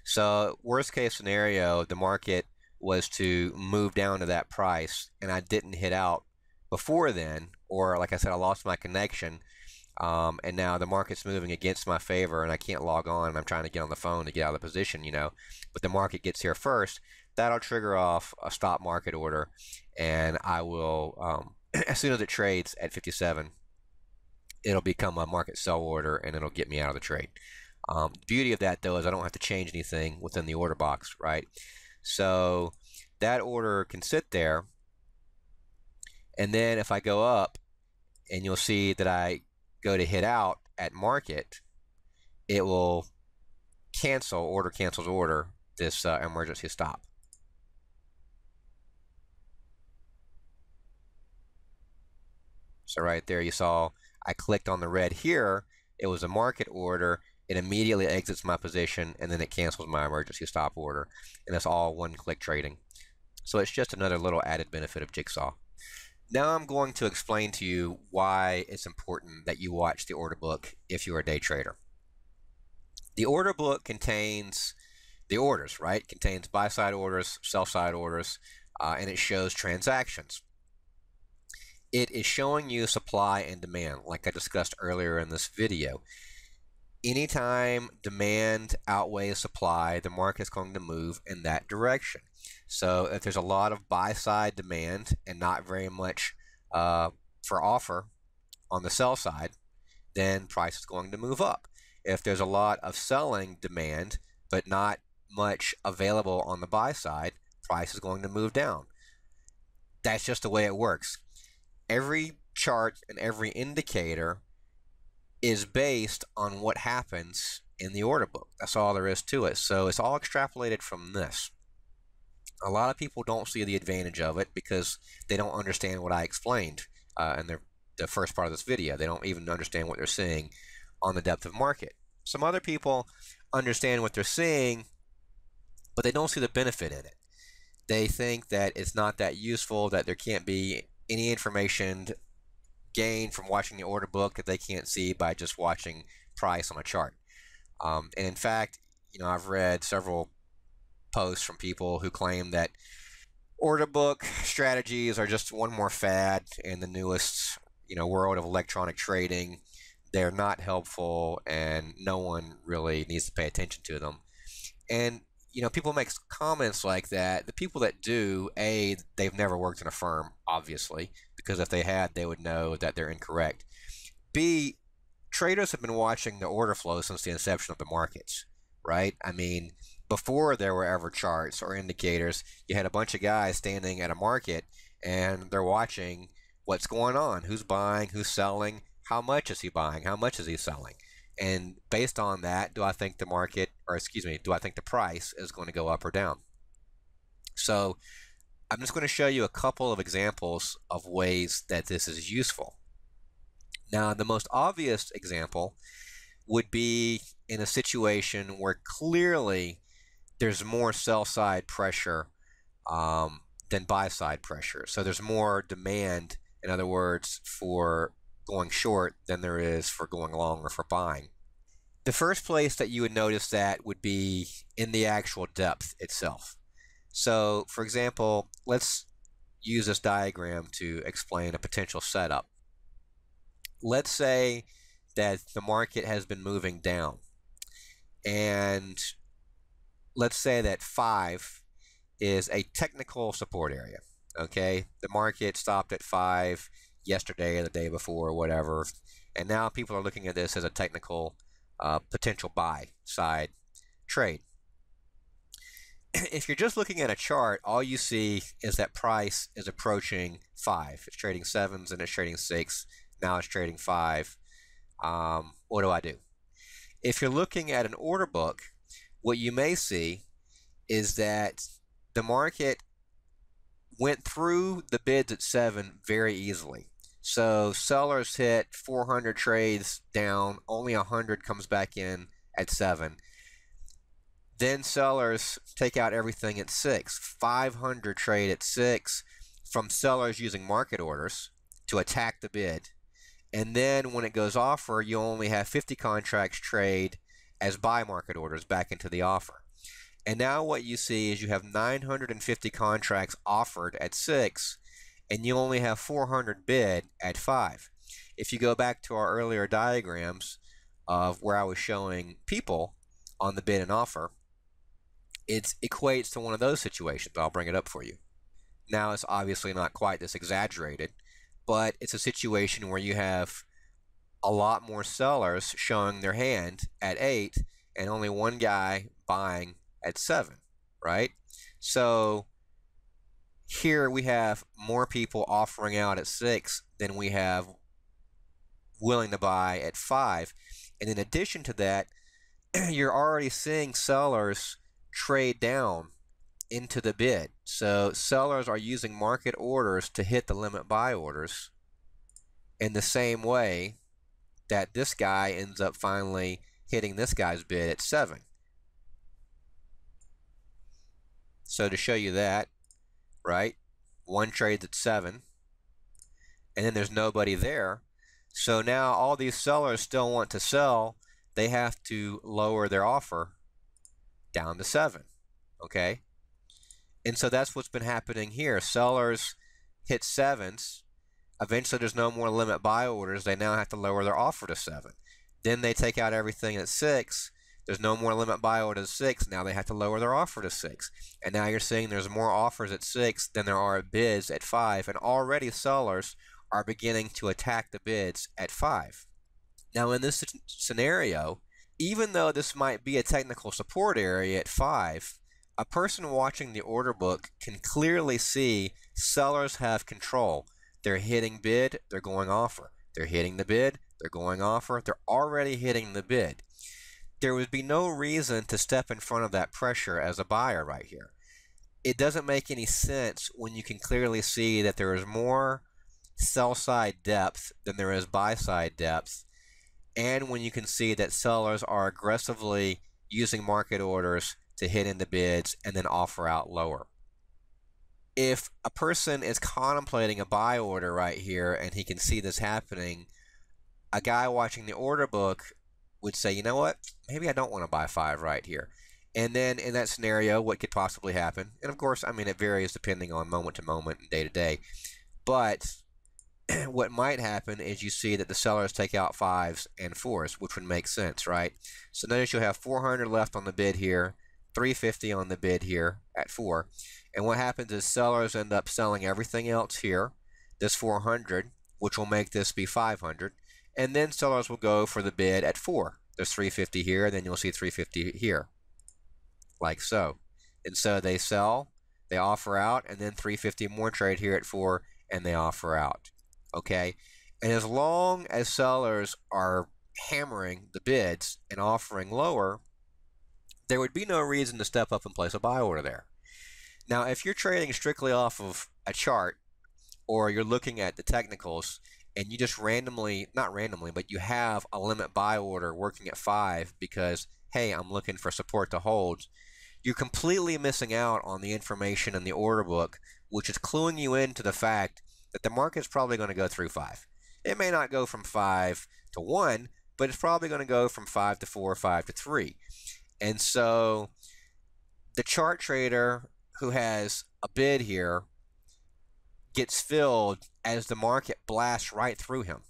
So worst case scenario, the market was to move down to that price and I didn't hit out before then, or like I said, I lost my connection. Um, and now the market's moving against my favor and I can't log on and I'm trying to get on the phone to get out of the position, you know, but the market gets here first, that'll trigger off a stop market order and I will, um, as soon as it trades at 57, it'll become a market sell order and it'll get me out of the trade. Um, the beauty of that though is I don't have to change anything within the order box, right? So that order can sit there, and then if I go up and you'll see that I go to hit out at market, it will cancel, order cancels order, this uh, emergency stop. So right there you saw I clicked on the red here, it was a market order, it immediately exits my position and then it cancels my emergency stop order. And that's all one click trading. So it's just another little added benefit of Jigsaw. Now I'm going to explain to you why it's important that you watch the order book if you're a day trader. The order book contains the orders, right? contains buy side orders, sell side orders, uh, and it shows transactions. It is showing you supply and demand, like I discussed earlier in this video. Anytime demand outweighs supply, the market is going to move in that direction. So if there's a lot of buy side demand and not very much uh, for offer on the sell side, then price is going to move up. If there's a lot of selling demand but not much available on the buy side, price is going to move down. That's just the way it works. Every chart and every indicator is based on what happens in the order book. That's all there is to it. So it's all extrapolated from this. A lot of people don't see the advantage of it because they don't understand what I explained uh, in the, the first part of this video. They don't even understand what they're seeing on the depth of market. Some other people understand what they're seeing, but they don't see the benefit in it. They think that it's not that useful, that there can't be any information gained from watching the order book that they can't see by just watching price on a chart. Um, and in fact, you know, I've read several posts from people who claim that order book strategies are just one more fad in the newest, you know, world of electronic trading. They're not helpful, and no one really needs to pay attention to them. And you know, people make comments like that. The people that do, A, they've never worked in a firm, obviously, because if they had, they would know that they're incorrect. B, traders have been watching the order flow since the inception of the markets, right? I mean, before there were ever charts or indicators, you had a bunch of guys standing at a market and they're watching what's going on, who's buying, who's selling, how much is he buying, how much is he selling. And based on that, do I think the market, or excuse me, do I think the price is going to go up or down? So I'm just going to show you a couple of examples of ways that this is useful. Now, the most obvious example would be in a situation where clearly there's more sell side pressure um, than buy side pressure. So there's more demand, in other words, for going short than there is for going long or for buying. The first place that you would notice that would be in the actual depth itself. So, for example, let's use this diagram to explain a potential setup. Let's say that the market has been moving down. And let's say that 5 is a technical support area. Okay, the market stopped at 5 yesterday or the day before or whatever. And now people are looking at this as a technical uh, potential buy side trade. If you're just looking at a chart, all you see is that price is approaching five. It's trading sevens and it's trading six. Now it's trading five. Um, what do I do? If you're looking at an order book, what you may see is that the market went through the bids at seven very easily. So sellers hit 400 trades down, only 100 comes back in at 7. Then sellers take out everything at 6. 500 trade at 6 from sellers using market orders to attack the bid. And then when it goes offer, you only have 50 contracts trade as buy market orders back into the offer. And now what you see is you have 950 contracts offered at 6 and you only have 400 bid at 5. If you go back to our earlier diagrams of where I was showing people on the bid and offer, it equates to one of those situations. I'll bring it up for you. Now, it's obviously not quite this exaggerated, but it's a situation where you have a lot more sellers showing their hand at 8 and only one guy buying at 7, right? So here we have more people offering out at six than we have willing to buy at five. And in addition to that, you're already seeing sellers trade down into the bid. So sellers are using market orders to hit the limit buy orders in the same way that this guy ends up finally hitting this guy's bid at 7. So to show you that, right, one trades at 7, and then there's nobody there. So now all these sellers still want to sell. They have to lower their offer down to 7, okay? And so that's what's been happening here. Sellers hit 7s. Eventually there's no more limit buy orders. They now have to lower their offer to 7. Then they take out everything at 6 there's no more limit buy order to six. Now they have to lower their offer to six. And now you're seeing there's more offers at six than there are bids at five. And already sellers are beginning to attack the bids at five. Now, in this scenario, even though this might be a technical support area at five, a person watching the order book can clearly see sellers have control. They're hitting bid, they're going offer. They're hitting the bid, they're going offer. They're already hitting the bid there would be no reason to step in front of that pressure as a buyer right here. It doesn't make any sense when you can clearly see that there is more sell side depth than there is buy side depth, and when you can see that sellers are aggressively using market orders to hit into bids and then offer out lower. If a person is contemplating a buy order right here and he can see this happening, a guy watching the order book would say, you know what, maybe I don't want to buy five right here. And then in that scenario, what could possibly happen? And of course, I mean, it varies depending on moment to moment and day to day. But what might happen is you see that the sellers take out fives and fours, which would make sense, right? So notice you'll have 400 left on the bid here, 350 on the bid here at four. And what happens is sellers end up selling everything else here, this 400, which will make this be 500 and then sellers will go for the bid at 4. There's 350 here, and then you'll see 350 here, like so. And so they sell, they offer out, and then 350 more trade here at 4, and they offer out. Okay? And as long as sellers are hammering the bids and offering lower, there would be no reason to step up and place a buy order there. Now, if you're trading strictly off of a chart or you're looking at the technicals and you just randomly, not randomly, but you have a limit buy order working at five because, hey, I'm looking for support to hold, you're completely missing out on the information in the order book, which is cluing you into the fact that the market's probably going to go through five. It may not go from five to one, but it's probably going to go from five to four, five to three. And so the chart trader who has a bid here gets filled as the market blasts right through him.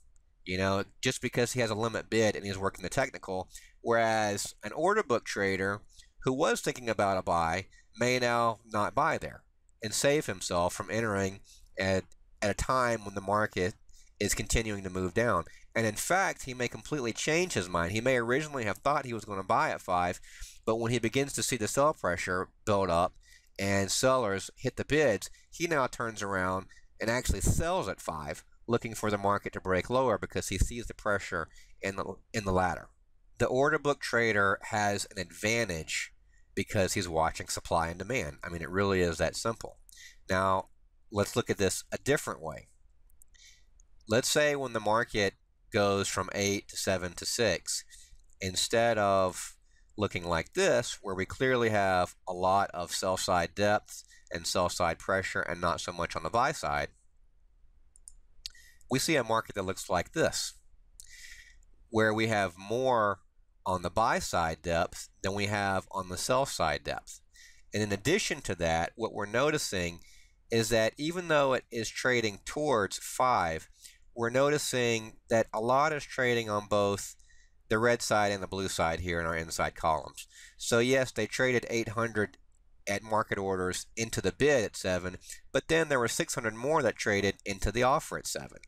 You know, just because he has a limit bid and he's working the technical, whereas an order book trader who was thinking about a buy may now not buy there and save himself from entering at, at a time when the market is continuing to move down. And in fact, he may completely change his mind. He may originally have thought he was going to buy at 5, but when he begins to see the sell pressure build up and sellers hit the bids, he now turns around and actually sells at 5, looking for the market to break lower because he sees the pressure in the, in the ladder. The order book trader has an advantage because he's watching supply and demand. I mean, it really is that simple. Now, let's look at this a different way. Let's say when the market goes from 8 to 7 to 6, instead of looking like this, where we clearly have a lot of sell side depth and sell side pressure and not so much on the buy side, we see a market that looks like this, where we have more on the buy side depth than we have on the sell side depth. And in addition to that, what we're noticing is that even though it is trading towards 5, we're noticing that a lot is trading on both the red side and the blue side here in our inside columns. So yes, they traded 800 at market orders into the bid at 7, but then there were 600 more that traded into the offer at 7.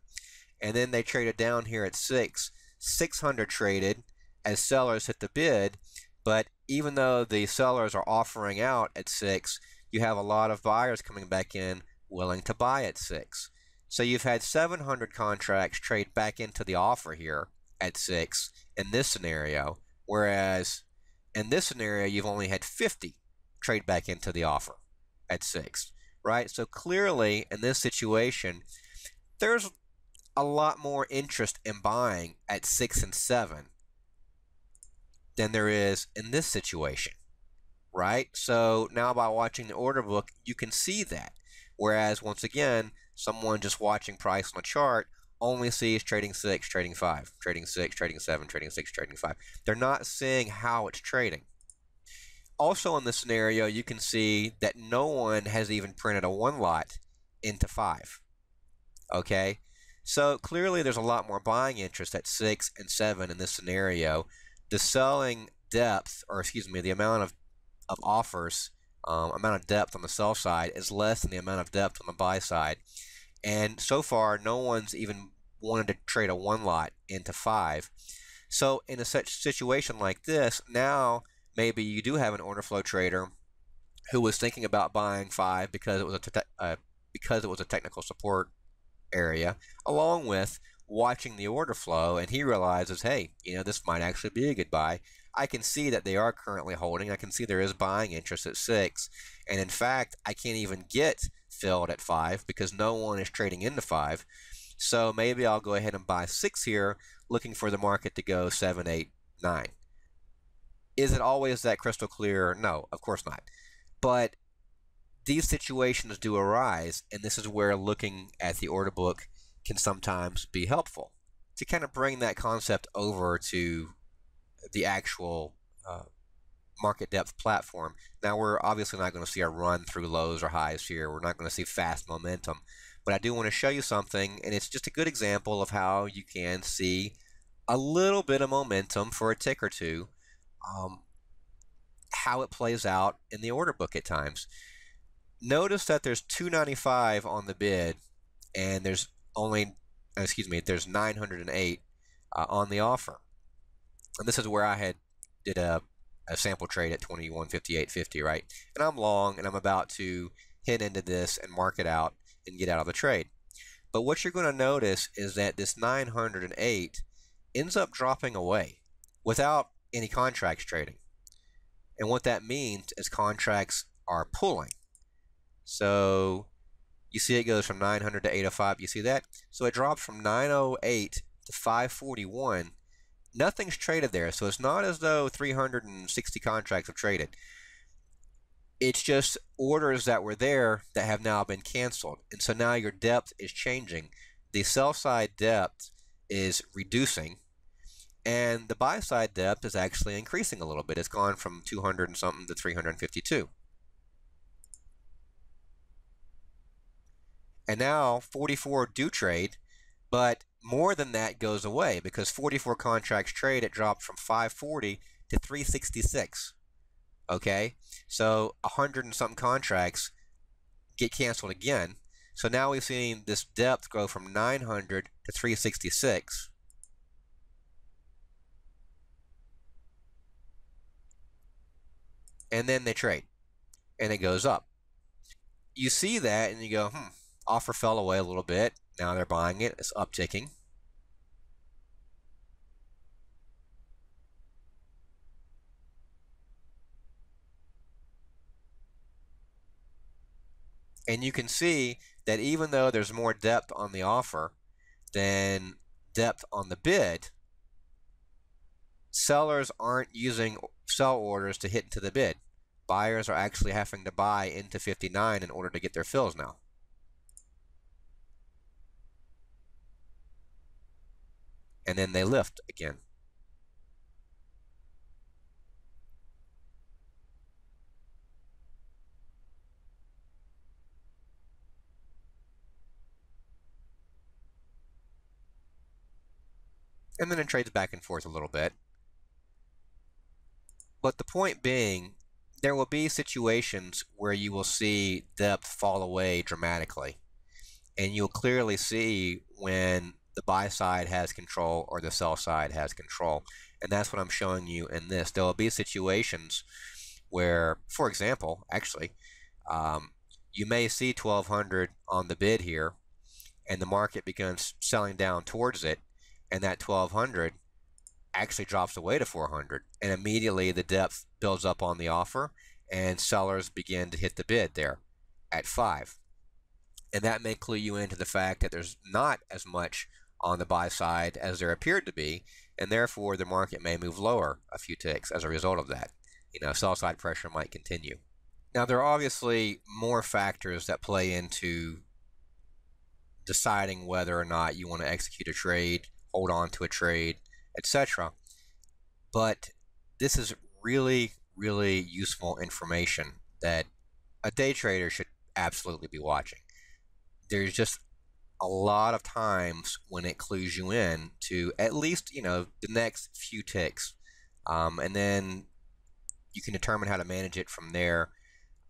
And then they traded down here at 6. 600 traded as sellers hit the bid, but even though the sellers are offering out at 6, you have a lot of buyers coming back in willing to buy at 6. So you've had 700 contracts trade back into the offer here at 6 in this scenario, whereas in this scenario, you've only had 50 trade back into the offer at 6, right? So clearly, in this situation, there's a lot more interest in buying at 6 and 7 than there is in this situation, right? So now by watching the order book, you can see that. Whereas, once again, someone just watching price on a chart only sees trading 6, trading 5, trading 6, trading 7, trading 6, trading 5. They're not seeing how it's trading. Also in this scenario, you can see that no one has even printed a one lot into 5. Okay? So clearly there's a lot more buying interest at 6 and 7 in this scenario. The selling depth, or excuse me, the amount of, of offers, um, amount of depth on the sell side is less than the amount of depth on the buy side. And so far, no one's even wanted to trade a one lot into five. So in a such situation like this, now maybe you do have an order flow trader who was thinking about buying five because it was a te- uh, because it was a technical support area, along with watching the order flow, and he realizes, hey, you know, this might actually be a good buy. I can see that they are currently holding. I can see there is buying interest at six, and in fact, I can't even get filled at five because no one is trading into five. So maybe I'll go ahead and buy six here, looking for the market to go seven, eight, nine. Is it always that crystal clear? No, of course not. But these situations do arise, and this is where looking at the order book can sometimes be helpful to kind of bring that concept over to the actual uh, market depth platform. Now, we're obviously not going to see a run through lows or highs here. We're not going to see fast momentum. But I do want to show you something, and it's just a good example of how you can see a little bit of momentum for a tick or two, um, how it plays out in the order book at times. Notice that there's 295 on the bid, and there's only, excuse me, there's 908 uh, on the offer. And this is where I had did a a sample trade at 2158.50, right? And I'm long and I'm about to hit into this and mark it out and get out of the trade. But what you're going to notice is that this 908 ends up dropping away without any contracts trading. And what that means is contracts are pulling. So you see it goes from 900 to 805. You see that? So it drops from 908 to 541 nothing's traded there. So it's not as though 360 contracts have traded. It's just orders that were there that have now been canceled. And so now your depth is changing. The sell side depth is reducing, and the buy side depth is actually increasing a little bit. It's gone from 200 and something to 352. And now 44 do trade, but more than that goes away because 44 contracts trade, it dropped from 540 to 366. Okay, so 100 and something contracts get canceled again. So now we've seen this depth go from 900 to 366. And then they trade, and it goes up. You see that, and you go, hmm, offer fell away a little bit. Now they're buying it. It's upticking. And you can see that even though there's more depth on the offer than depth on the bid, sellers aren't using sell orders to hit into the bid. Buyers are actually having to buy into 59 in order to get their fills now. And then they lift again. And then it trades back and forth a little bit. But the point being, there will be situations where you will see depth fall away dramatically. And you'll clearly see when the buy side has control or the sell side has control. And that's what I'm showing you in this. There will be situations where, for example, actually, um, you may see 1200 on the bid here, and the market begins selling down towards it, and that 1200 actually drops away to 400, and immediately the depth builds up on the offer, and sellers begin to hit the bid there at 5. And that may clue you into the fact that there's not as much on the buy side as there appeared to be, and therefore the market may move lower a few ticks as a result of that. You know, sell side pressure might continue. Now, there are obviously more factors that play into deciding whether or not you want to execute a trade, hold on to a trade, etc. But this is really, really useful information that a day trader should absolutely be watching. There's just a lot of times when it clues you in to at least you know the next few ticks, um, and then you can determine how to manage it from there.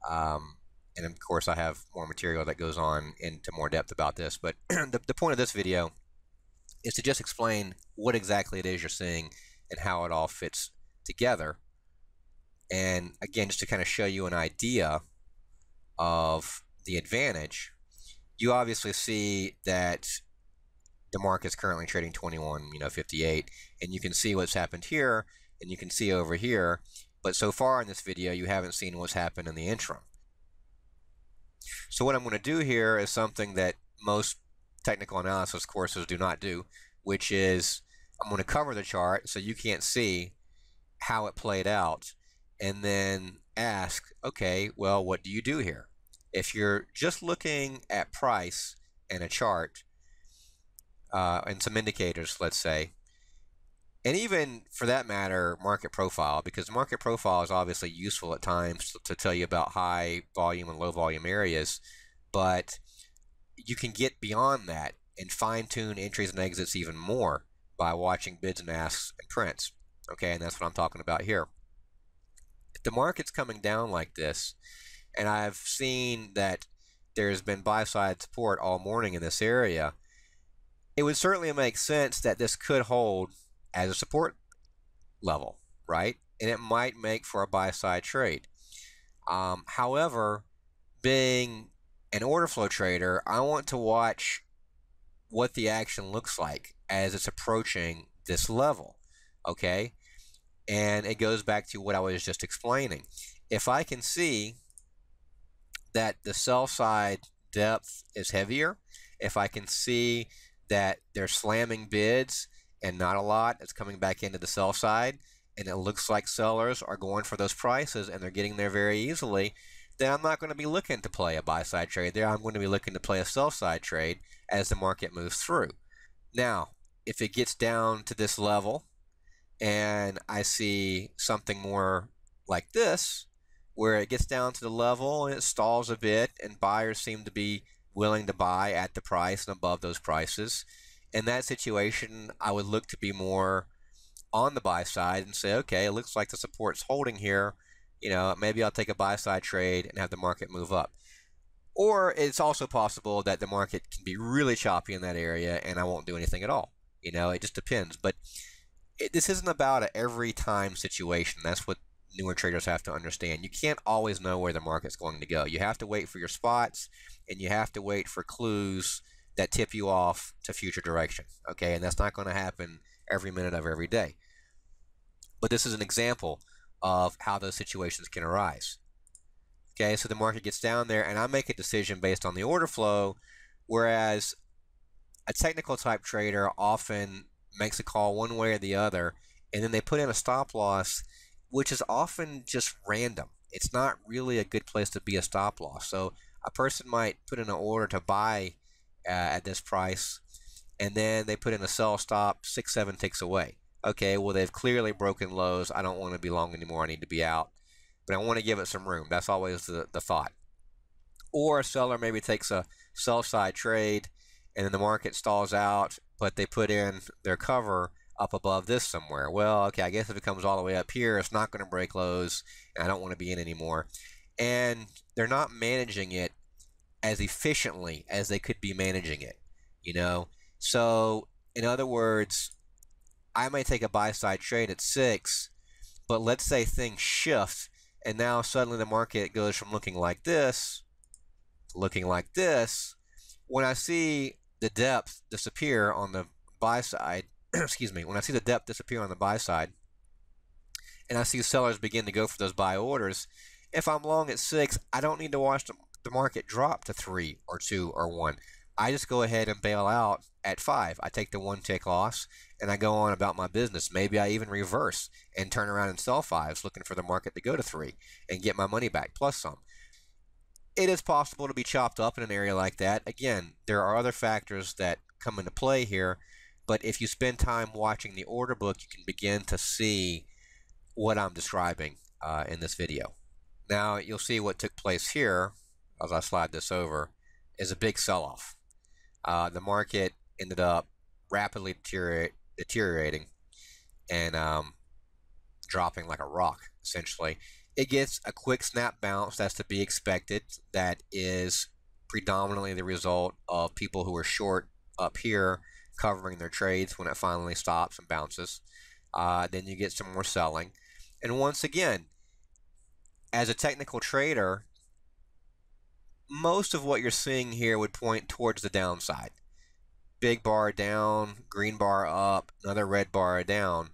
Um, and of course, I have more material that goes on into more depth about this. But the, the point of this video is to just explain what exactly it is you're seeing and how it all fits together. And again, just to kind of show you an idea of the advantage, you obviously see that the market is currently trading 21, you know, 58, and you can see what's happened here, and you can see over here, but so far in this video, you haven't seen what's happened in the interim. So what I'm going to do here is something that most technical analysis courses do not do, which is I'm going to cover the chart so you can't see how it played out and then ask, okay, well, what do you do here? If you're just looking at price and a chart uh, and some indicators, let's say, and even for that matter, market profile, because market profile is obviously useful at times to, to tell you about high volume and low volume areas, but you can get beyond that and fine tune entries and exits even more by watching bids and asks and prints. Okay, and that's what I'm talking about here. If the market's coming down like this, and I've seen that there's been buy side support all morning in this area, it would certainly make sense that this could hold as a support level, right? And it might make for a buy side trade. Um, however, being an order flow trader, I want to watch what the action looks like as it's approaching this level. Okay? And it goes back to what I was just explaining. If I can see that the sell side depth is heavier, if I can see that they're slamming bids and not a lot is coming back into the sell side, and it looks like sellers are going for those prices and they're getting there very easily, then I'm not going to be looking to play a buy side trade there. I'm going to be looking to play a sell side trade as the market moves through. Now, if it gets down to this level and I see something more like this, where it gets down to the level and it stalls a bit, and buyers seem to be willing to buy at the price and above those prices, in that situation, I would look to be more on the buy side and say, okay, it looks like the support's holding here. You know, maybe I'll take a buy side trade and have the market move up. Or it's also possible that the market can be really choppy in that area and I won't do anything at all. You know, it just depends. But it, this isn't about an every time situation. That's what newer traders have to understand. You can't always know where the market's going to go. You have to wait for your spots and you have to wait for clues that tip you off to future direction. Okay, and that's not going to happen every minute of every day. But this is an example of how those situations can arise. Okay, so the market gets down there, and I make a decision based on the order flow, whereas a technical type trader often makes a call one way or the other, and then they put in a stop loss, which is often just random. It's not really a good place to be a stop loss. So a person might put in an order to buy uh, at this price, and then they put in a sell stop six, seven ticks away. Okay, well, they've clearly broken lows. I don't want to be long anymore. I need to be out. But I want to give it some room. That's always the, the thought. Or a seller maybe takes a sell side trade and then the market stalls out, but they put in their cover up above this somewhere. Well, okay, I guess if it comes all the way up here, it's not going to break lows, and I don't want to be in anymore. And they're not managing it as efficiently as they could be managing it. You know, so in other words, I may take a buy side trade at six, but let's say things shift, and now suddenly the market goes from looking like this looking like this. When I see the depth disappear on the buy side, excuse me, when I see the depth disappear on the buy side, and I see sellers begin to go for those buy orders, if I'm long at six, I don't need to watch the, the market drop to three or two or one. I just go ahead and bail out at five. I take the one tick loss and I go on about my business. Maybe I even reverse and turn around and sell fives, looking for the market to go to three and get my money back plus some. It is possible to be chopped up in an area like that. Again, there are other factors that come into play here, but if you spend time watching the order book, you can begin to see what I'm describing uh, in this video. Now, you'll see what took place here as I slide this over is a big sell off uh, the market ended up rapidly deteriorate, deteriorating and um, dropping like a rock, essentially. It gets a quick snap bounce, that's to be expected. That is predominantly the result of people who are short up here covering their trades when it finally stops and bounces. Uh, then you get some more selling. And once again, as a technical trader, most of what you're seeing here would point towards the downside. Big bar down, green bar up, another red bar down.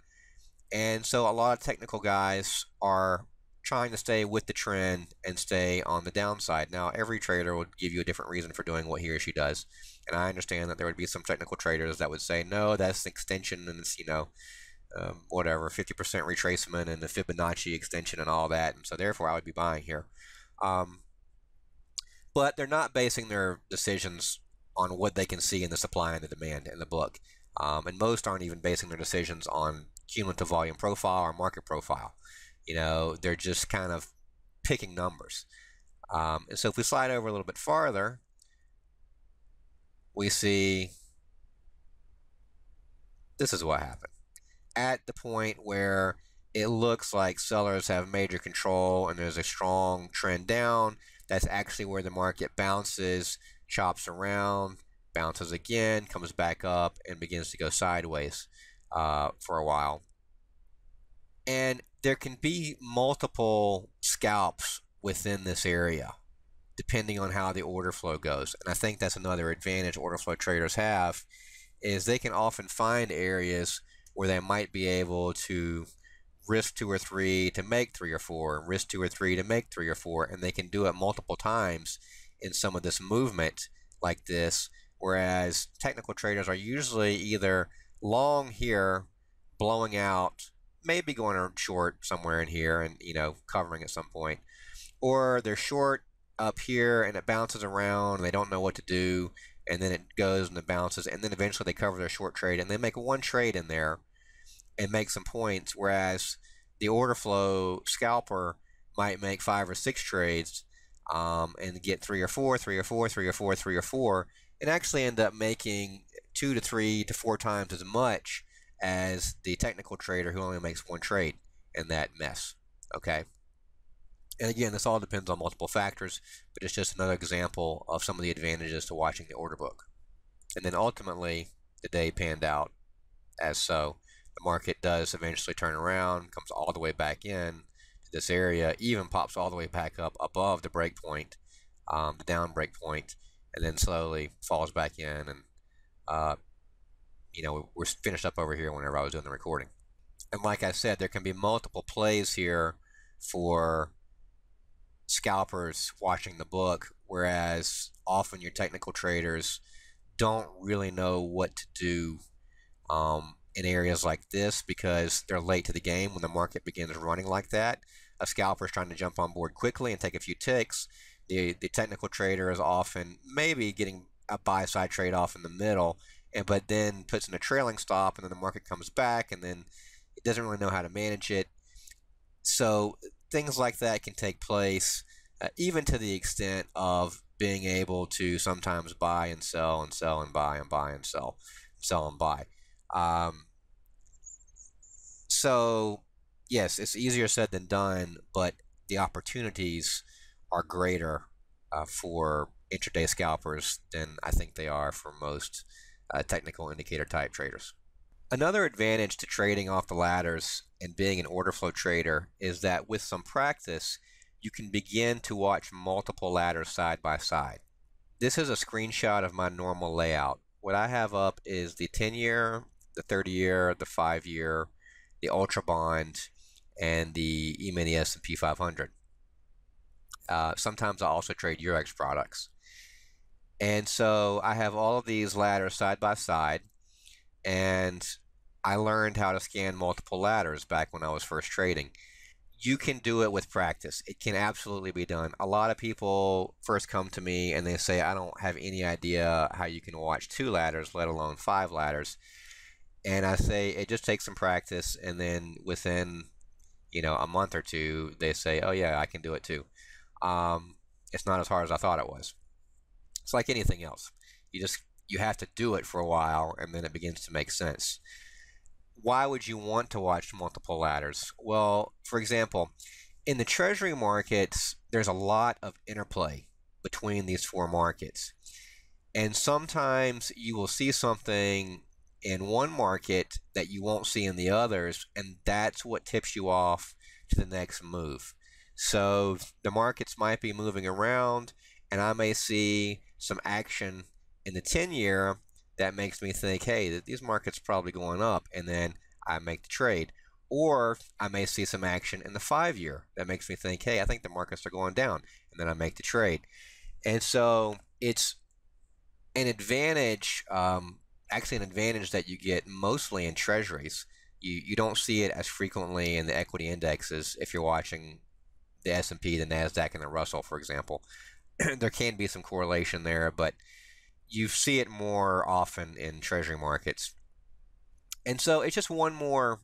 And so a lot of technical guys are trying to stay with the trend and stay on the downside. Now, every trader would give you a different reason for doing what he or she does. And I understand that there would be some technical traders that would say, no, that's an extension and it's, you know, um, whatever, 50% retracement and the Fibonacci extension and all that. And so therefore I would be buying here. Um, but they're not basing their decisions on what they can see in the supply and the demand in the book. Um, and most aren't even basing their decisions on cumulative volume profile or market profile. You know, they're just kind of picking numbers. Um, and so if we slide over a little bit farther, we see this is what happened. At the point where it looks like sellers have major control and there's a strong trend down, that's actually where the market bounces, chops around, bounces again, comes back up, and begins to go sideways uh, for a while. And there can be multiple scalps within this area, depending on how the order flow goes. And I think that's another advantage order flow traders have, is they can often find areas where they might be able to risk two or three to make three or four, risk two or three to make three or four, and they can do it multiple times in some of this movement like this. Whereas technical traders are usually either long here, blowing out, maybe going short somewhere in here and you know covering at some point, or they're short up here and it bounces around and they don't know what to do and then it goes and it bounces and then eventually they cover their short trade and they make one trade in there and make some points, whereas the order flow scalper might make five or six trades um, and get three or four, three or four, three or four, three or four, and actually end up making two to three to four times as much as the technical trader who only makes one trade in that mess. Okay. And again, this all depends on multiple factors, but it's just another example of some of the advantages to watching the order book. And then ultimately, the day panned out as so the market does eventually turn around, comes all the way back in to this area, even pops all the way back up above the break point, um, the down break point, and then slowly falls back in. And, uh, you know, we're finished up over here whenever I was doing the recording. And like I said, there can be multiple plays here for scalpers watching the book, whereas often your technical traders don't really know what to do um, in areas like this because they're late to the game when the market begins running like that. A scalper is trying to jump on board quickly and take a few ticks. The, the technical trader is often maybe getting a buy side trade off in the middle, and but then puts in a trailing stop, and then the market comes back, and then it doesn't really know how to manage it. So things like that can take place, uh, even to the extent of being able to sometimes buy and sell and sell and buy and buy and sell, sell and buy. Um, so, yes, it's easier said than done, but the opportunities are greater uh, for intraday scalpers than I think they are for most uh, technical indicator type traders. Another advantage to trading off the ladders and being an order flow trader is that with some practice, you can begin to watch multiple ladders side by side. This is a screenshot of my normal layout what I have up is the 10 year, the 30 year, the 5 year, the Ultra Bond, and the E-mini S&P 500. Uh, sometimes I also trade Eurex products. And so I have all of these ladders side by side, and I learned how to scan multiple ladders back when I was first trading. You can do it with practice. It can absolutely be done. A lot of people first come to me and they say, I don't have any idea how you can watch two ladders, let alone five ladders. And I say, it just takes some practice. And then within, you know, a month or two, they say, oh, yeah, I can do it too. Um, it's not as hard as I thought it was. It's like anything else. You just you have to do it for a while and then it begins to make sense. Why would you want to watch multiple ladders? Well, for example, in the treasury markets, there's a lot of interplay between these four markets. And sometimes you will see something in one market that you won't see in the others, and that's what tips you off to the next move. So the markets might be moving around, and I may see some action in the 10 year that makes me think, hey, that these markets probably going up, and then I make the trade. Or I may see some action in the five year that makes me think, hey, I think the markets are going down, and then I make the trade. And so it's an advantage, um, actually, an advantage that you get mostly in treasuries. You, you don't see it as frequently in the equity indexes if you're watching the S&P, the Nasdaq, and the Russell, for example. there can be some correlation there, but you see it more often in treasury markets. And so it's just one more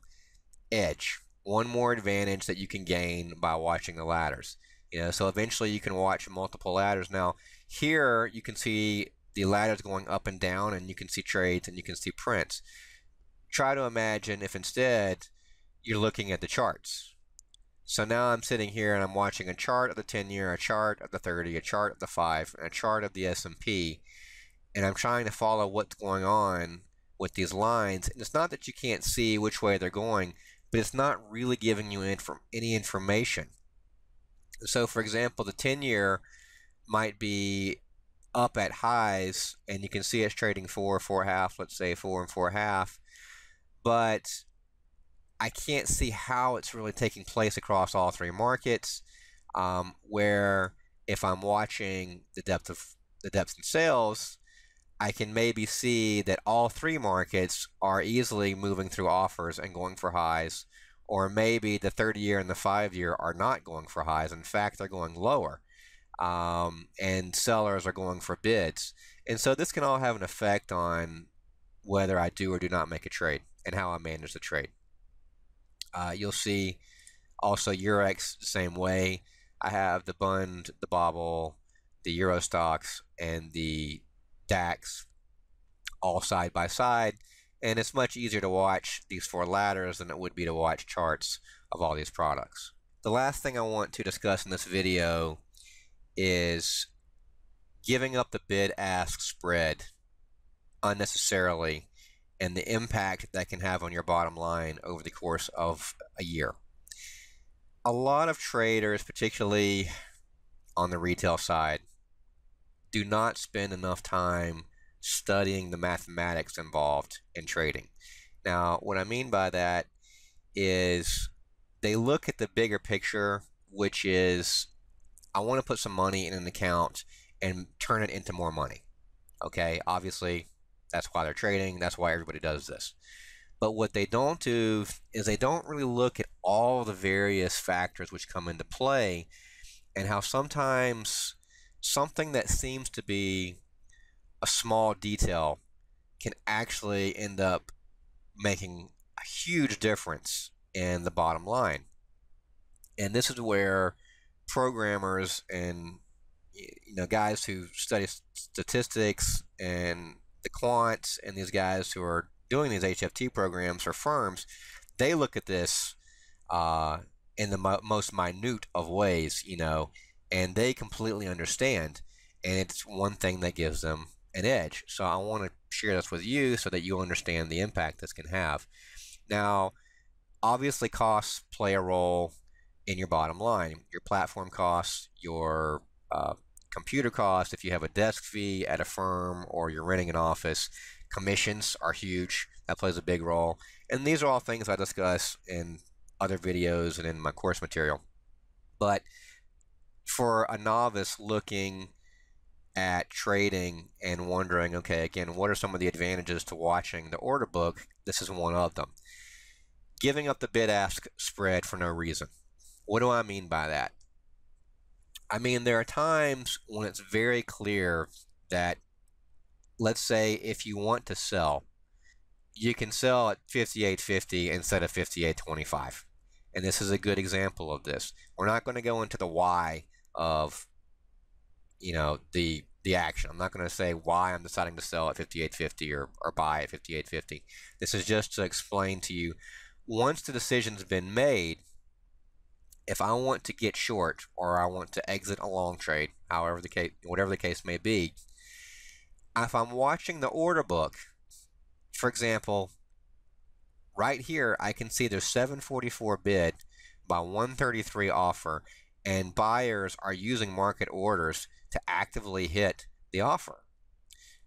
edge, one more advantage that you can gain by watching the ladders. You know, so eventually you can watch multiple ladders. Now, here you can see the ladders going up and down, and you can see trades and you can see prints. Try to imagine if instead you're looking at the charts. So now I'm sitting here and I'm watching a chart of the 10 year, a chart of the 30, a chart of the 5, and a chart of the S&P and I'm trying to follow what's going on with these lines. And it's not that you can't see which way they're going, but it's not really giving you any information. So, for example, the 10 year might be up at highs, and you can see it's trading four, four half, let's say four and four half, but I can't see how it's really taking place across all three markets. Um, where if I'm watching the depth of the depth and sales, I can maybe see that all three markets are easily moving through offers and going for highs, or maybe the 30 year and the 5 year are not going for highs. In fact, they're going lower, um, and sellers are going for bids. And so this can all have an effect on whether I do or do not make a trade and how I manage the trade. Uh, you'll see also Eurex the same way. I have the Bund, the Bobl, the Euro Stoxx, and the DAX all side by side, and it's much easier to watch these four ladders than it would be to watch charts of all these products. The last thing I want to discuss in this video is giving up the bid-ask spread unnecessarily and the impact that can have on your bottom line over the course of a year. A lot of traders, particularly on the retail side, do not spend enough time studying the mathematics involved in trading. Now, what I mean by that is they look at the bigger picture, which is I want to put some money in an account and turn it into more money. Okay, obviously, that's why they're trading, that's why everybody does this. But what they don't do is they don't really look at all the various factors which come into play and how sometimes something that seems to be a small detail can actually end up making a huge difference in the bottom line. And this is where programmers and you know guys who study statistics and the quants and these guys who are doing these HFT programs for firms, they look at this uh, in the mo- most minute of ways. You know, and they completely understand. And it's one thing that gives them an edge. So I want to share this with you so that you understand the impact this can have. Now, obviously, costs play a role in your bottom line. Your platform costs, your uh, computer costs, if you have a desk fee at a firm or you're renting an office, commissions are huge. That plays a big role. And these are all things I discuss in other videos and in my course material. But for a novice looking at trading and wondering, okay, again, what are some of the advantages to watching the order book? This is one of them. Giving up the bid ask spread for no reason. What do I mean by that? I mean, there are times when it's very clear that, let's say, if you want to sell, you can sell at 58.50 instead of 58.25. And this is a good example of this. We're not going to go into the why of you know the the action. I'm not going to say why I'm deciding to sell at 58.50 or, or buy at 58.50. This is just to explain to you once the decision's been made, if I want to get short or I want to exit a long trade, however the case, whatever the case may be, if I'm watching the order book, for example, right here I can see there's 744 bid by 133 offer and buyers are using market orders to actively hit the offer.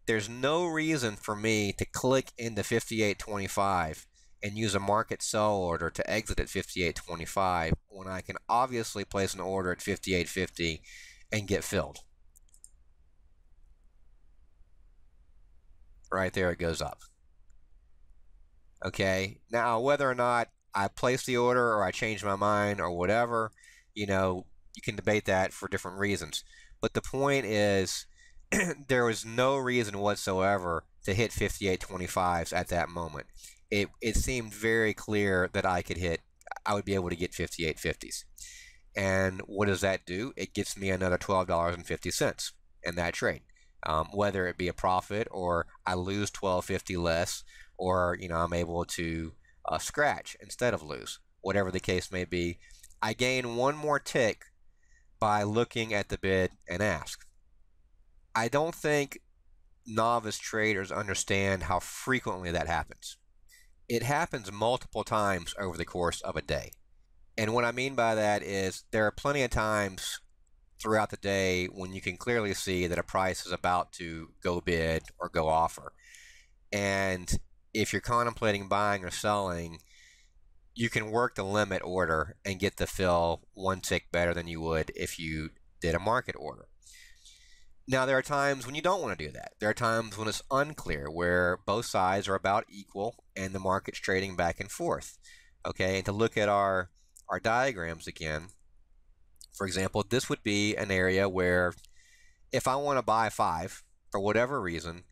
There's no reason for me to click into 58.25 and use a market sell order to exit at 58.25 when I can obviously place an order at 58.50 and get filled. Right there it goes up. Okay, now whether or not I place the order or I change my mind or whatever, you know, you can debate that for different reasons. But the point is, there was no reason whatsoever to hit 58.25s at that moment. It, it seemed very clear that I could hit, I would be able to get 58.50s. And what does that do? It gets me another $12.50 in that trade. Um, whether it be a profit or I lose 12.50 less, or you know I'm able to uh, scratch instead of lose, whatever the case may be. I gain one more tick by looking at the bid and ask. I don't think novice traders understand how frequently that happens. It happens multiple times over the course of a day. And what I mean by that is there are plenty of times throughout the day when you can clearly see that a price is about to go bid or go offer. And if you're contemplating buying or selling, you can work the limit order and get the fill one tick better than you would if you did a market order. Now, there are times when you don't want to do that. There are times when it's unclear, where both sides are about equal and the market's trading back and forth. Okay, and to look at our, our diagrams again, for example, this would be an area where if I want to buy five for whatever reason,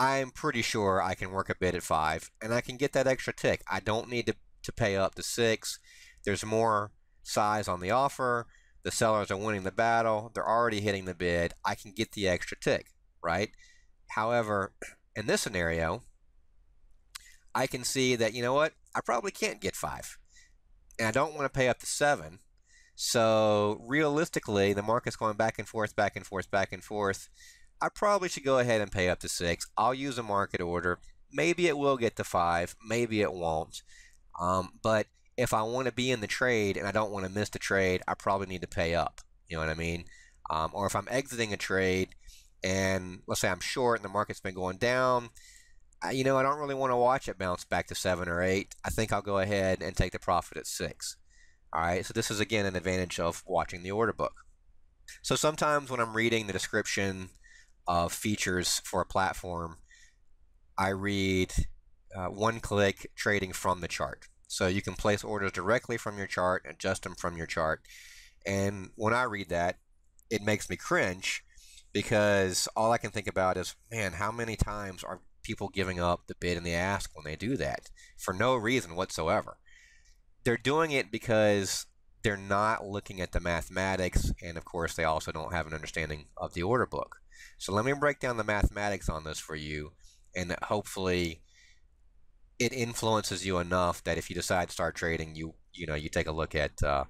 I'm pretty sure I can work a bid at five and I can get that extra tick. I don't need to, to pay up to six. There's more size on the offer. The sellers are winning the battle. They're already hitting the bid. I can get the extra tick, right? However, in this scenario, I can see that, you know what, I probably can't get five. And I don't want to pay up to seven. So realistically, the market's going back and forth, back and forth, back and forth. I probably should go ahead and pay up to six. I'll use a market order. Maybe it will get to five. Maybe it won't. Um, but if I want to be in the trade and I don't want to miss the trade, I probably need to pay up. You know what I mean? Um, or if I'm exiting a trade and let's say I'm short and the market's been going down, I, you know, I don't really want to watch it bounce back to seven or eight. I think I'll go ahead and take the profit at six. All right, so this is again an advantage of watching the order book. So sometimes when I'm reading the description of features for a platform, I read uh, one click trading from the chart. So you can place orders directly from your chart, and adjust them from your chart. And when I read that, it makes me cringe because all I can think about is, man, how many times are people giving up the bid and the ask when they do that for no reason whatsoever? They're doing it because they're not looking at the mathematics, and of course, they also don't have an understanding of the order book. So let me break down the mathematics on this for you, and hopefully it influences you enough that if you decide to start trading, you you know you take a look at uh,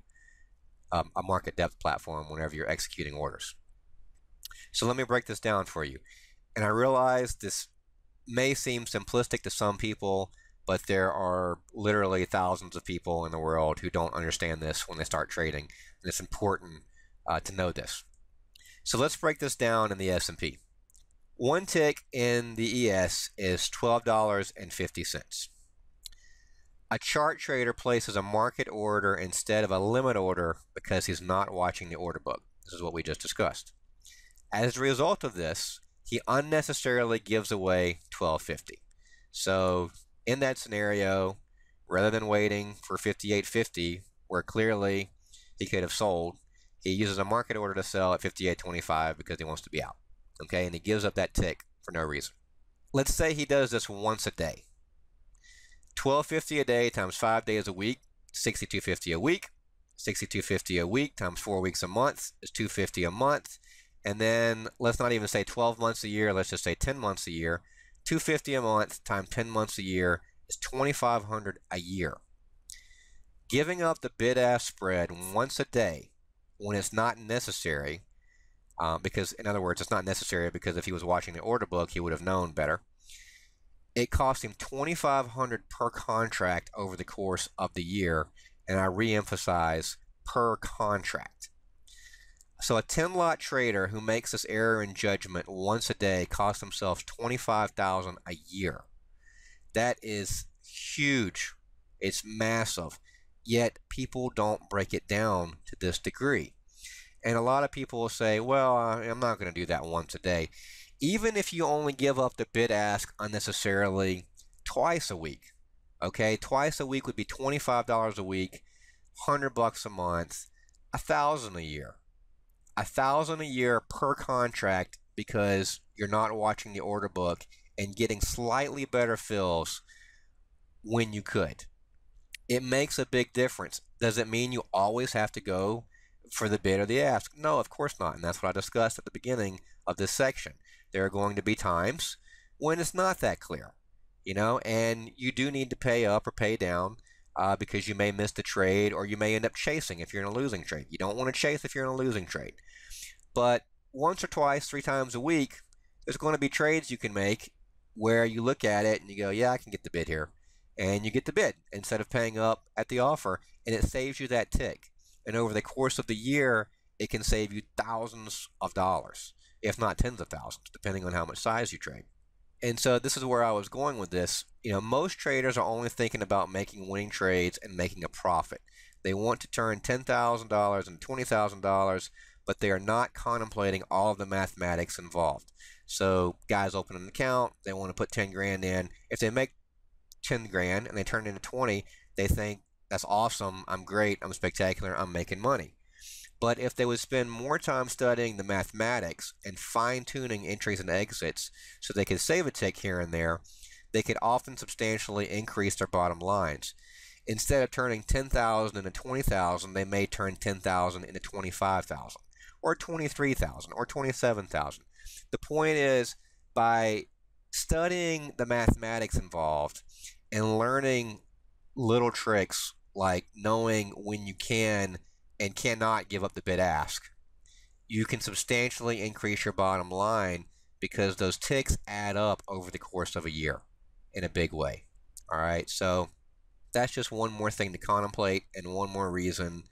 um, a market depth platform whenever you're executing orders. So let me break this down for you. And I realize this may seem simplistic to some people, but there are literally thousands of people in the world who don't understand this when they start trading, and it's important uh, to know this. So let's break this down in the S&P. One tick in the ES is $12.50. A chart trader places a market order instead of a limit order because he's not watching the order book. This is what we just discussed. As a result of this, he unnecessarily gives away 1250. So in that scenario, rather than waiting for 5850, where clearly he could have sold, he uses a market order to sell at 5825 because he wants to be out. Okay, and he gives up that tick for no reason. Let's say he does this once a day. 1250 a day times 5 days a week, 6250 a week. 6250 a week times 4 weeks a month is 250 a month. And then let's not even say 12 months a year, let's just say 10 months a year. 250 a month times 10 months a year is 2500 a year. Giving up the bid ask spread once a day when it's not necessary, um, because in other words, it's not necessary because if he was watching the order book, he would have known better. It cost him 2500 per contract over the course of the year, and I re-emphasize per contract. So a 10 lot trader who makes this error in judgment once a day costs himself 25,000 a year. That is huge. It's massive. Yet people don't break it down to this degree. And a lot of people will say, well, I'm not going to do that once a day. Even if you only give up the bid ask unnecessarily twice a week, okay? Twice a week would be $25 a week, 100 bucks a month, a thousand a year a thousand a year per contract because you're not watching the order book and getting slightly better fills when you could. It makes a big difference. Does it mean you always have to go for the bid or the ask? No, of course not. And that's what I discussed at the beginning of this section. There are going to be times when it's not that clear, you know, and you do need to pay up or pay down uh, because you may miss the trade or you may end up chasing if you're in a losing trade. You don't want to chase if you're in a losing trade. But once or twice, three times a week, there's going to be trades you can make where you look at it and you go, yeah, I can get the bid here. And you get the bid instead of paying up at the offer, and it saves you that tick. And over the course of the year, it can save you thousands of dollars, if not tens of thousands, depending on how much size you trade. And so this is where I was going with this. You know, most traders are only thinking about making winning trades and making a profit. They want to turn $10,000 into $20,000, but they are not contemplating all of the mathematics involved. So guys open an account, they want to put 10 grand in. If they make 10 grand and they turn it into 20, they think that's awesome, I'm great, I'm spectacular, I'm making money. But if they would spend more time studying the mathematics and fine tuning entries and exits so they could save a tick here and there, they could often substantially increase their bottom lines. Instead of turning 10,000 into 20,000, they may turn 10,000 into 25,000 or 23,000 or 27,000. The point is by studying the mathematics involved and learning little tricks like knowing when you can and cannot give up the bid ask, you can substantially increase your bottom line because those ticks add up over the course of a year in a big way. All right, so that's just one more thing to contemplate and one more reason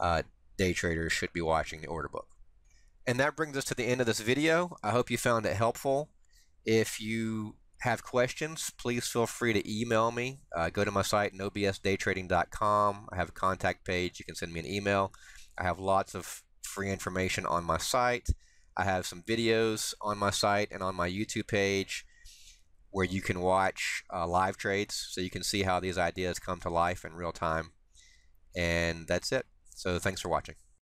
uh, day traders should be watching the order book. And that brings us to the end of this video. I hope you found it helpful. If you have questions, please feel free to email me. Uh, go to my site, nobsdaytrading.com. I have a contact page. You can send me an email. I have lots of free information on my site. I have some videos on my site and on my YouTube page where you can watch uh, live trades so you can see how these ideas come to life in real time. And that's it. So thanks for watching.